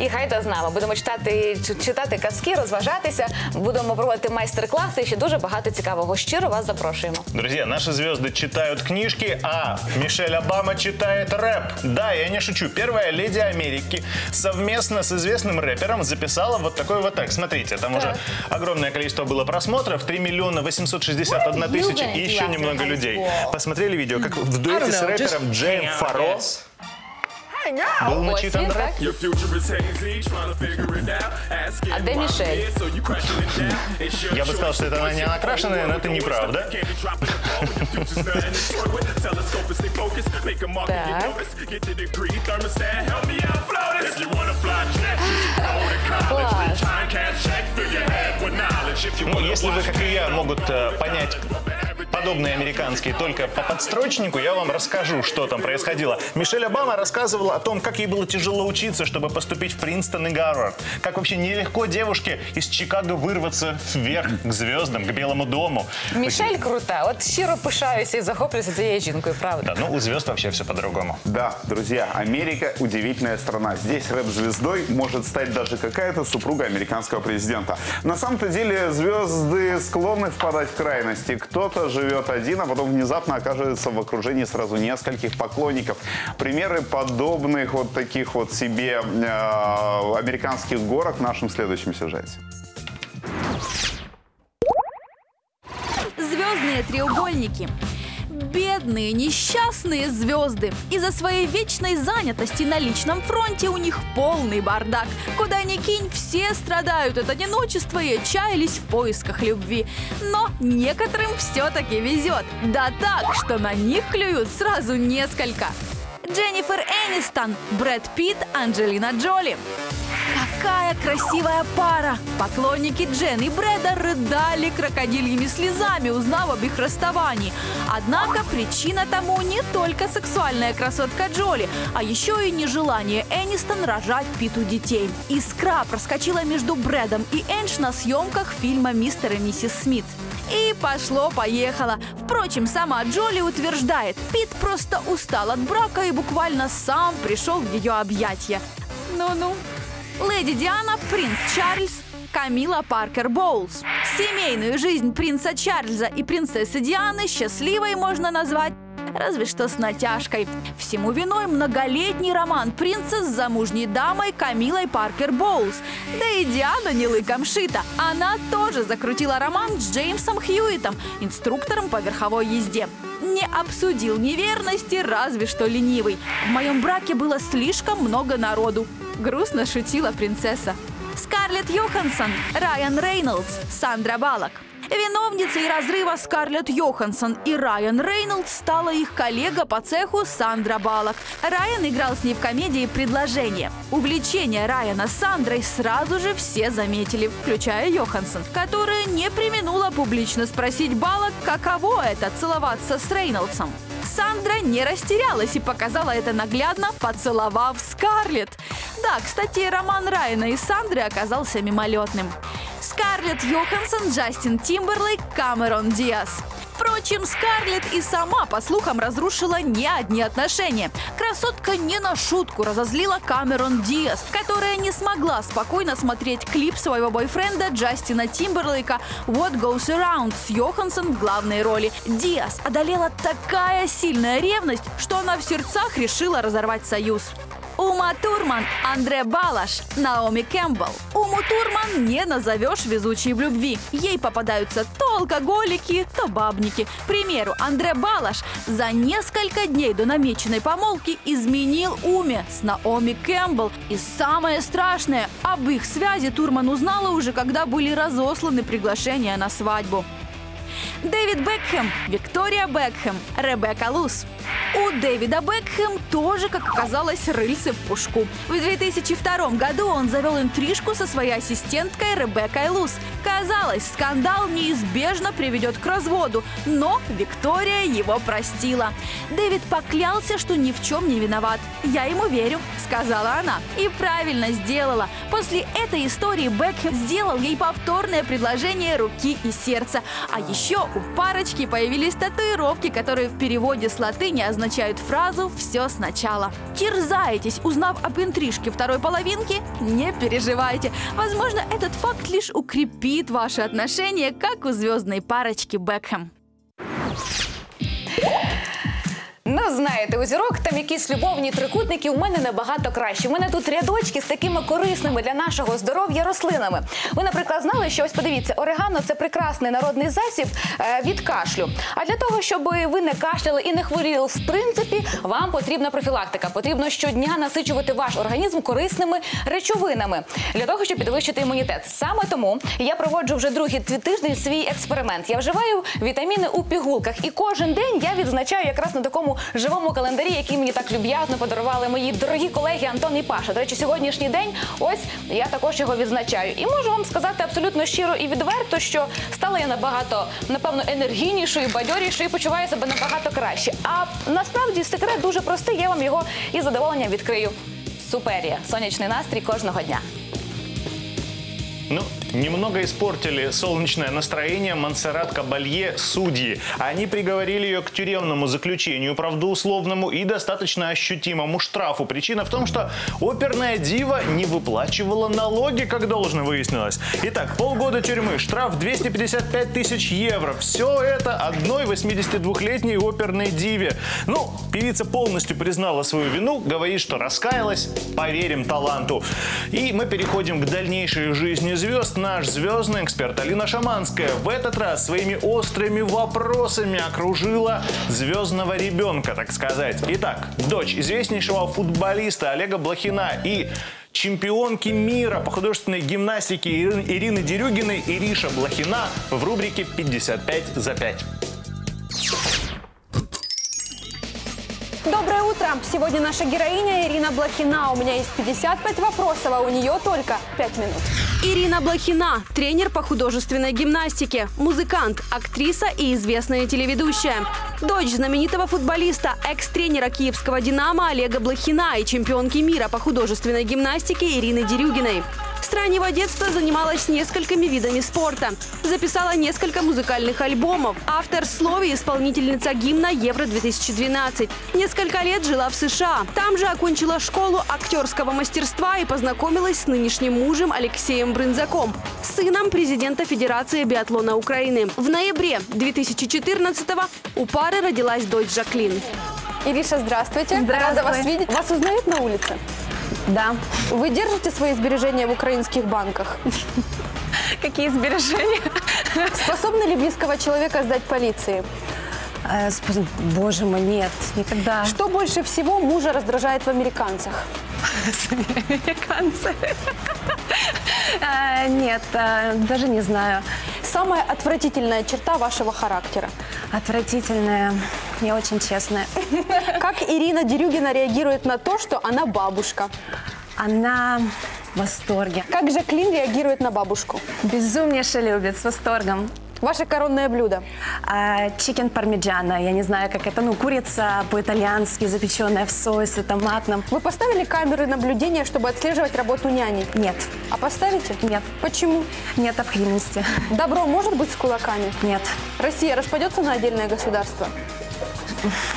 і гайда з нами. Будемо читати ч- читати казки, розважатися. Будемо проводити майстер-класи. і Ще дуже багато цікавого. Щиро вас запрошуємо. Друзья, наши звезды читают книжки, а Мишель Обама читает рэп. Да, я не шучу. Первая леди Америки совместно с известным рэпером записала вот такой вот текст. Смотрите, там уже огромное количество было просмотров. 3 миллиона 861 тысяча и еще немного людей. Посмотрели видео, как в дуэте с рэпером Джейм Фаро был начитан рэп. А де Мішель? Я бы сказал, что это она не накрашенная, но это неправда. Так. noticed. Get the degree, thermostat, help me out, floaters. If you wanna fly jets, you should go to college. Класс. Time can't check, fill your head with knowledge. If you Ну, wanna если вы, как и я, могут э, понять подобные американские только по подстрочнику, я вам расскажу, что там происходило. Мишель Обама рассказывала о том, как ей было тяжело учиться, чтобы поступить в Принстон и Гарвард. Как вообще нелегко девушке из Чикаго вырваться вверх к звездам, к Белому дому. Мішель крута. От щиро пишаюся і захоплююся цією жінкою, правда. Да, ну у звезд вообще все по-другому. Да, друзья, Америка удивительная страна. Здесь рэп-звездой может стать даже какая-то супруга американского президента. На самом-то деле звезды склонны впадать в крайности. Кто-то живет один, а потом внезапно оказывается в окружении сразу нескольких поклонников. Примеры подобных вот таких вот себе э, американских горок в нашем следующем сюжете. Звездные треугольники. Бедные, несчастные звезды. Из-за своей вечной занятости на личном фронте у них полный бардак. Куда ни кинь, все страдают от одиночества и отчаялись в поисках любви. Но некоторым все-таки везет. Да так, что на них клюют сразу несколько. Дженнифер Энистон, Брэд Питт, Анджелина Джоли. Какая красивая пара! Поклонники Джен и Брэда рыдали крокодильями слезами, узнав об их расставании. Однако причина тому не только сексуальная красотка Джоли, а еще и нежелание Энистон рожать Питу детей. Искра проскочила между Брэдом и Эндж на съемках фильма «Мистер и миссис Смит». И пошло-поехало. Впрочем, сама Джоли утверждает, Пит просто устал от брака и буквально сам пришел в ее объятия. Ну-ну. Леди Диана, принц Чарльз, Камила Паркер Боулс. Семейную жизнь принца Чарльза и принцессы Дианы счастливой можно назвать разве что с натяжкой. Всему виной многолетний роман принца с замужней дамой Камилой Паркер Боулс. Да и Диана не лыком шита. Она тоже закрутила роман с Джеймсом Хьюитом, инструктором по верховой езде. Не обсудил неверности, разве что ленивый. В моем браке было слишком много народу. Грустно шутила принцесса. Скарлетт Йоханссон, Райан Рейнольдс, Сандра Балок. Виновницей разрыва Скарлетт Йоханссон и Райан Рейнольдс стала их коллега по цеху Сандра Балок. Райан играл с ней в комедии «Предложение». Увлечение Райана Сандрой сразу же все заметили, включая Йоханссон, которая не применула публично спросить Балок, каково это – целоваться с Рейнольдсом. Сандра не растерялась и показала это наглядно, поцеловав Скарлетт. Да, кстати, роман Райана и Сандры оказался мимолетным. Скарлетт Йоханссон, Джастин Тимберлейк, Камерон Диас. Впрочем, Скарлетт и сама, по слухам, разрушила не одни отношения. Красотка не на шутку разозлила Камерон Диас, которая не смогла спокойно смотреть клип своего бойфренда Джастина Тимберлейка «What Goes Around» с Йоханссон в главной роли. Диас одолела такая сильная ревность, что она в сердцах решила разорвать союз. Ума Турман, Андре Балаш, Наоми Кэмпбелл. Уму Турман не назовешь везучей в любви. Ей попадаются то алкоголики, то бабники. К примеру, Андре Балаш за несколько дней до намеченной помолвки изменил Уме с Наоми Кэмпбелл. И самое страшное, об их связи Турман узнала уже, когда были разосланы приглашения на свадьбу. Дэвид Бекхэм, Виктория Бекхэм, Ребекка Луз. У Дэвида Бекхэм тоже, как оказалось, рыльцы в пушку. В 2002 году он завел интрижку со своей ассистенткой Ребеккой Луз. Казалось, скандал неизбежно приведет к разводу, но Виктория его простила. Дэвид поклялся, что ни в чем не виноват. «Я ему верю», — сказала она. И правильно сделала. После этой истории Бекхэм сделал ей повторное предложение руки и сердца. А еще у парочки появились татуировки, которые в переводе с латыни означают фразу «все сначала». Терзаетесь, узнав об интрижке второй половинки? Не переживайте. Возможно, этот факт лишь укрепит ваши отношения, как у звездной парочки Бекхэм. Ну, знаєте, у зірок там якісь любовні трикутники у мене набагато краще. У мене тут рядочки з такими корисними для нашого здоров'я рослинами. Ви, наприклад, знали, що ось подивіться, орегано це прекрасний народний засіб е, від кашлю. А для того, щоб ви не кашляли і не хворіли, в принципі, вам потрібна профілактика. Потрібно щодня насичувати ваш організм корисними речовинами для того, щоб підвищити імунітет. Саме тому я проводжу вже другий тиждень свій експеримент. Я вживаю вітаміни у пігулках, і кожен день я відзначаю якраз на такому живому календарі, який мені так люб'язно подарували мої дорогі колеги Антон і Паша. До речі, сьогоднішній день ось я також його відзначаю. І можу вам сказати абсолютно щиро і відверто, що стала я набагато напевно енергійнішою, бадьорішою і почуваю себе набагато краще. А насправді секрет дуже простий. Я вам його із задоволенням відкрию. Суперія, сонячний настрій кожного дня. Ну, немного испортили солнечное настроение Монсеррат Кабалье судьи. Они приговорили ее к тюремному заключению, правда условному и достаточно ощутимому штрафу. Причина в том, что оперная дива не выплачивала налоги, как должно выяснилось. Итак, полгода тюрьмы, штраф 255 тысяч евро. Все это одной 82-летней оперной диве. Ну, певица полностью признала свою вину, говорит, что раскаялась. Поверим таланту. И мы переходим к дальнейшей жизни звезд. Наш звездный эксперт Алина Шаманская в этот раз своими острыми вопросами окружила звездного ребенка, так сказать. Итак, дочь известнейшего футболиста Олега Блохина и чемпионки мира по художественной гимнастике Ирины Дерюгиной Ириша Блохина в рубрике «55 за 5». Доброе утро! Сегодня наша героиня Ирина Блохина. У меня есть 55 вопросов, а у нее только 5 минут. Ирина Блохина, тренер по художественной гимнастике, музыкант, актриса и известная телеведущая. Дочь знаменитого футболиста, экс-тренера киевского «Динамо» Олега Блохина и чемпионки мира по художественной гимнастике Ирины Дерюгиной. С раннего детства занималась несколькими видами спорта. Записала несколько музыкальных альбомов. Автор слов и исполнительница гимна Евро-2012. Несколько лет жила в США. Там же окончила школу актерского мастерства и познакомилась с нынешним мужем Алексеем Брынзаком, сыном президента Федерации биатлона Украины. В ноябре 2014-го у пары родилась дочь Жаклин. Ириша, здравствуйте. Здравствуй. Рада вас видеть. Вас узнают на улице? Да. Вы держите свои сбережения в украинских банках? *laughs* Какие сбережения? Способны ли близкого человека сдать полиции? Э, Боже мой, нет, никогда. Что больше всего мужа раздражает в американцах? *laughs* Американцы. Э, Нет, э, даже не знаю. Самая отвратительная черта вашего характера? Отвратительная, не очень честная. *laughs* Как Ирина Дерюгина реагирует на то, что она бабушка? Она в восторге. Как Жаклин реагирует на бабушку? Безумнейше любит, с восторгом. Ваше коронное блюдо? Чикен пармиджано, я не знаю, как это, ну, курица по-итальянски, запеченная в соусе томатном. Вы поставили камеры наблюдения, чтобы отслеживать работу няни? Нет. А поставите? Нет. Почему? Нет необходимости. Добро может быть с кулаками? Нет. Россия распадется на отдельное государство?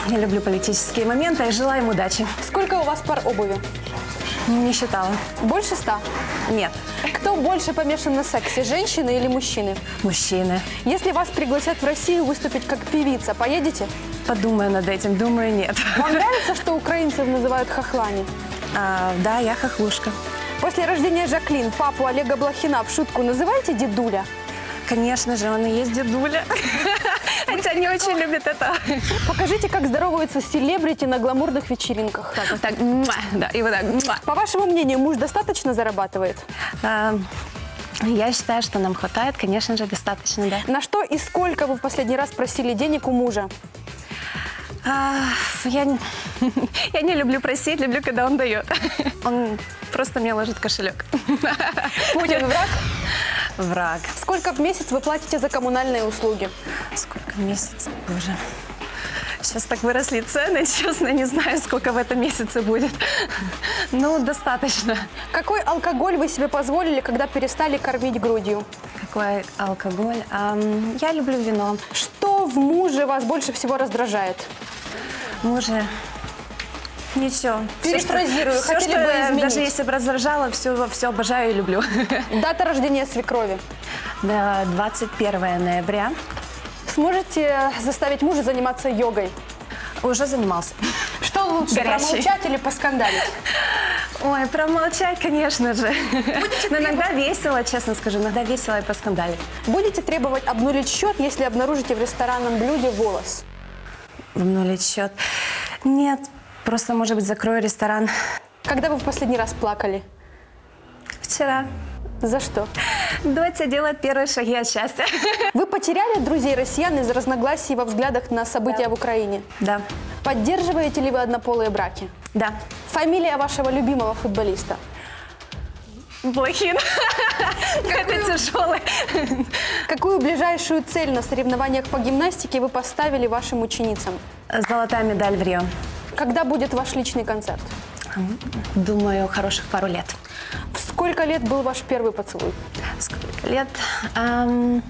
Я люблю политические моменты и желаю им удачи. Сколько у вас пар обуви? Не считала. Больше ста? Нет. Кто больше помешан на сексе, женщины или мужчины? Мужчины. Если вас пригласят в Россию выступить как певица, поедете? Подумаю над этим, думаю, нет. Вам *laughs* нравится, что украинцев называют хохлами? А, да, я хохлушка. После рождения Жаклин папу Олега Блохина в шутку называете дедуля? Конечно же, он и есть дедуля. *laughs* Хотя не очень любит это. Покажите, как здороваются селебрити на гламурных вечеринках. Так, вот так, муа, да, и вот так. муа. По вашему мнению, муж достаточно зарабатывает? А, Я считаю, что нам хватает, конечно же, достаточно, да. На что и сколько вы в последний раз просили денег у мужа? А, я, не- *laughs* я не люблю просить, люблю, когда он дает. *laughs* Он просто мне ложит кошелек. *laughs* Путин враг? Враг. Сколько в месяц вы платите за коммунальные услуги? Сколько в месяц? Боже. Сейчас так выросли цены, *laughs* честно, не знаю, сколько в этом месяце будет. Ну, достаточно. Какой алкоголь вы себе позволили, когда перестали кормить грудью? Какой алкоголь? Ам, я люблю вино. Что в муже вас больше всего раздражает? Муже. Ничего. Перефразирую, Все, хотели что бы изменить. даже если бы раздражала, все, все обожаю и люблю. *laughs* Дата рождения свекрови. Да, 21 ноября. Сможете заставить мужа заниматься йогой? Уже занимался. *laughs* Что лучше, Горячий. промолчать или поскандалить? Ой, промолчать, конечно же. Но иногда весело, честно скажу, иногда весело и поскандалить. Будете требовать обнулить счет, если обнаружите в ресторанном блюде волос? Обнулить счет. Нет, просто, может быть, закрою ресторан. Когда вы в последний раз плакали? Вчера. За что? Доча делает первые шаги от счастья. *laughs* Вы потеряли друзей россиян из-за разногласий во взглядах на события в Украине? Да. Поддерживаете ли вы однополые браки? Да. Фамилия вашего любимого футболиста? Блохин. *laughs* Это тяжелый. Какую ближайшую цель на соревнованиях по гимнастике вы поставили вашим ученицам? Золотая медаль в Рио. Когда будет ваш личный концерт? Думаю, хороших пару лет. В сколько лет был ваш первый поцелуй? Сколько лет? Ам,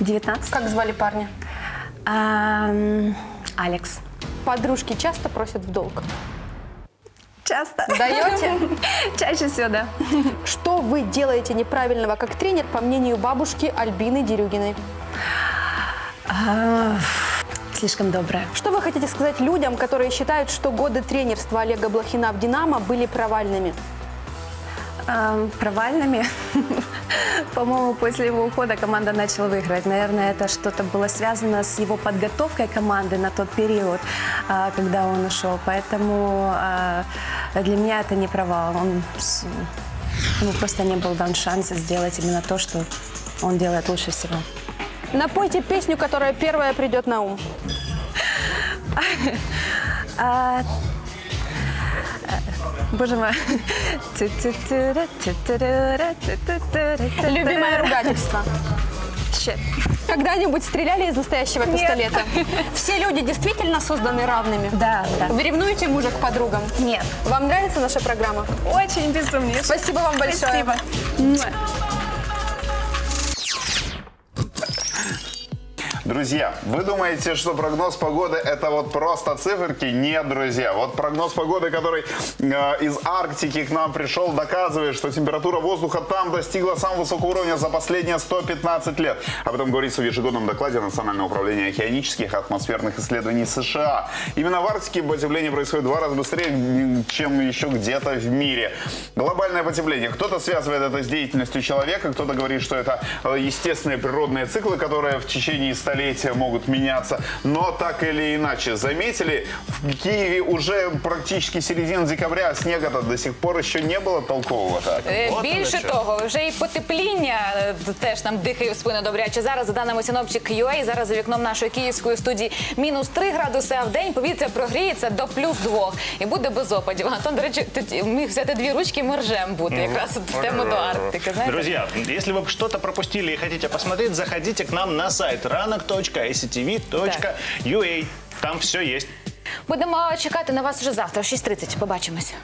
19. Как звали парня? Ам, Алекс. Подружки часто просят в долг? Часто. Даете? *laughs* Чаще всего, да. Что вы делаете неправильного как тренер, по мнению бабушки Альбины Дерюгиной? Слишком добрая. Что вы хотите сказать людям, которые считают, что годы тренерства Олега Блохина в «Динамо» были провальными? Ам, провальными. *laughs* По-моему, после его ухода команда начала выигрывать. Наверное, это что-то было связано с его подготовкой команды на тот период, а, когда он ушел. Поэтому а, для меня это не провал. Он, ему просто не был дан шанс сделать именно то, что он делает лучше всего. Напойте песню, которая первая придет на ум. А, Боже мой. Любимое ругательство. Щет. Когда-нибудь стреляли из настоящего Нет. пистолета? *laughs* Все люди действительно созданы равными? Да, да. Вы ревнуете мужа к подругам? Нет. Вам нравится наша программа? Очень безумнее. Спасибо вам большое. Спасибо. Друзья, вы думаете, что прогноз погоды это вот просто циферки? Нет, друзья. Вот прогноз погоды, который э, из Арктики к нам пришел, доказывает, что температура воздуха там достигла самого высокого уровня за последние 115 лет. Об этом говорится в ежегодном докладе Национального управления океанических атмосферных исследований США. Именно в Арктике потепление происходит в два раза быстрее, чем еще где-то в мире. Глобальное потепление. Кто-то связывает это с деятельностью человека, кто-то говорит, что это э, естественные природные циклы, которые в течение столетия могут меняться. Но так или иначе, заметили, в Киеве уже практически середина декабря, а снега-то до сих пор еще не было толкового. Так. Е, Вот Більше оно что. того, вже і потепління е, теж нам дихає в спину добряче. Зараз, за даними синоптик UA, зараз за вікном нашої київської студії мінус 3 градуси, а в день повітря прогріється до плюс 2 і буде без опадів. Антон, до речі, ти міг взяти дві ручки, ми ржем бути якраз от в тему до Арктики. Знаєте? Друзья, если вы что-то пропустили и хотите посмотреть, заходите к нам на сайт www.actv.ua. Там все есть. Будемо чекати на вас уже завтра, о 6.30. Побачимось.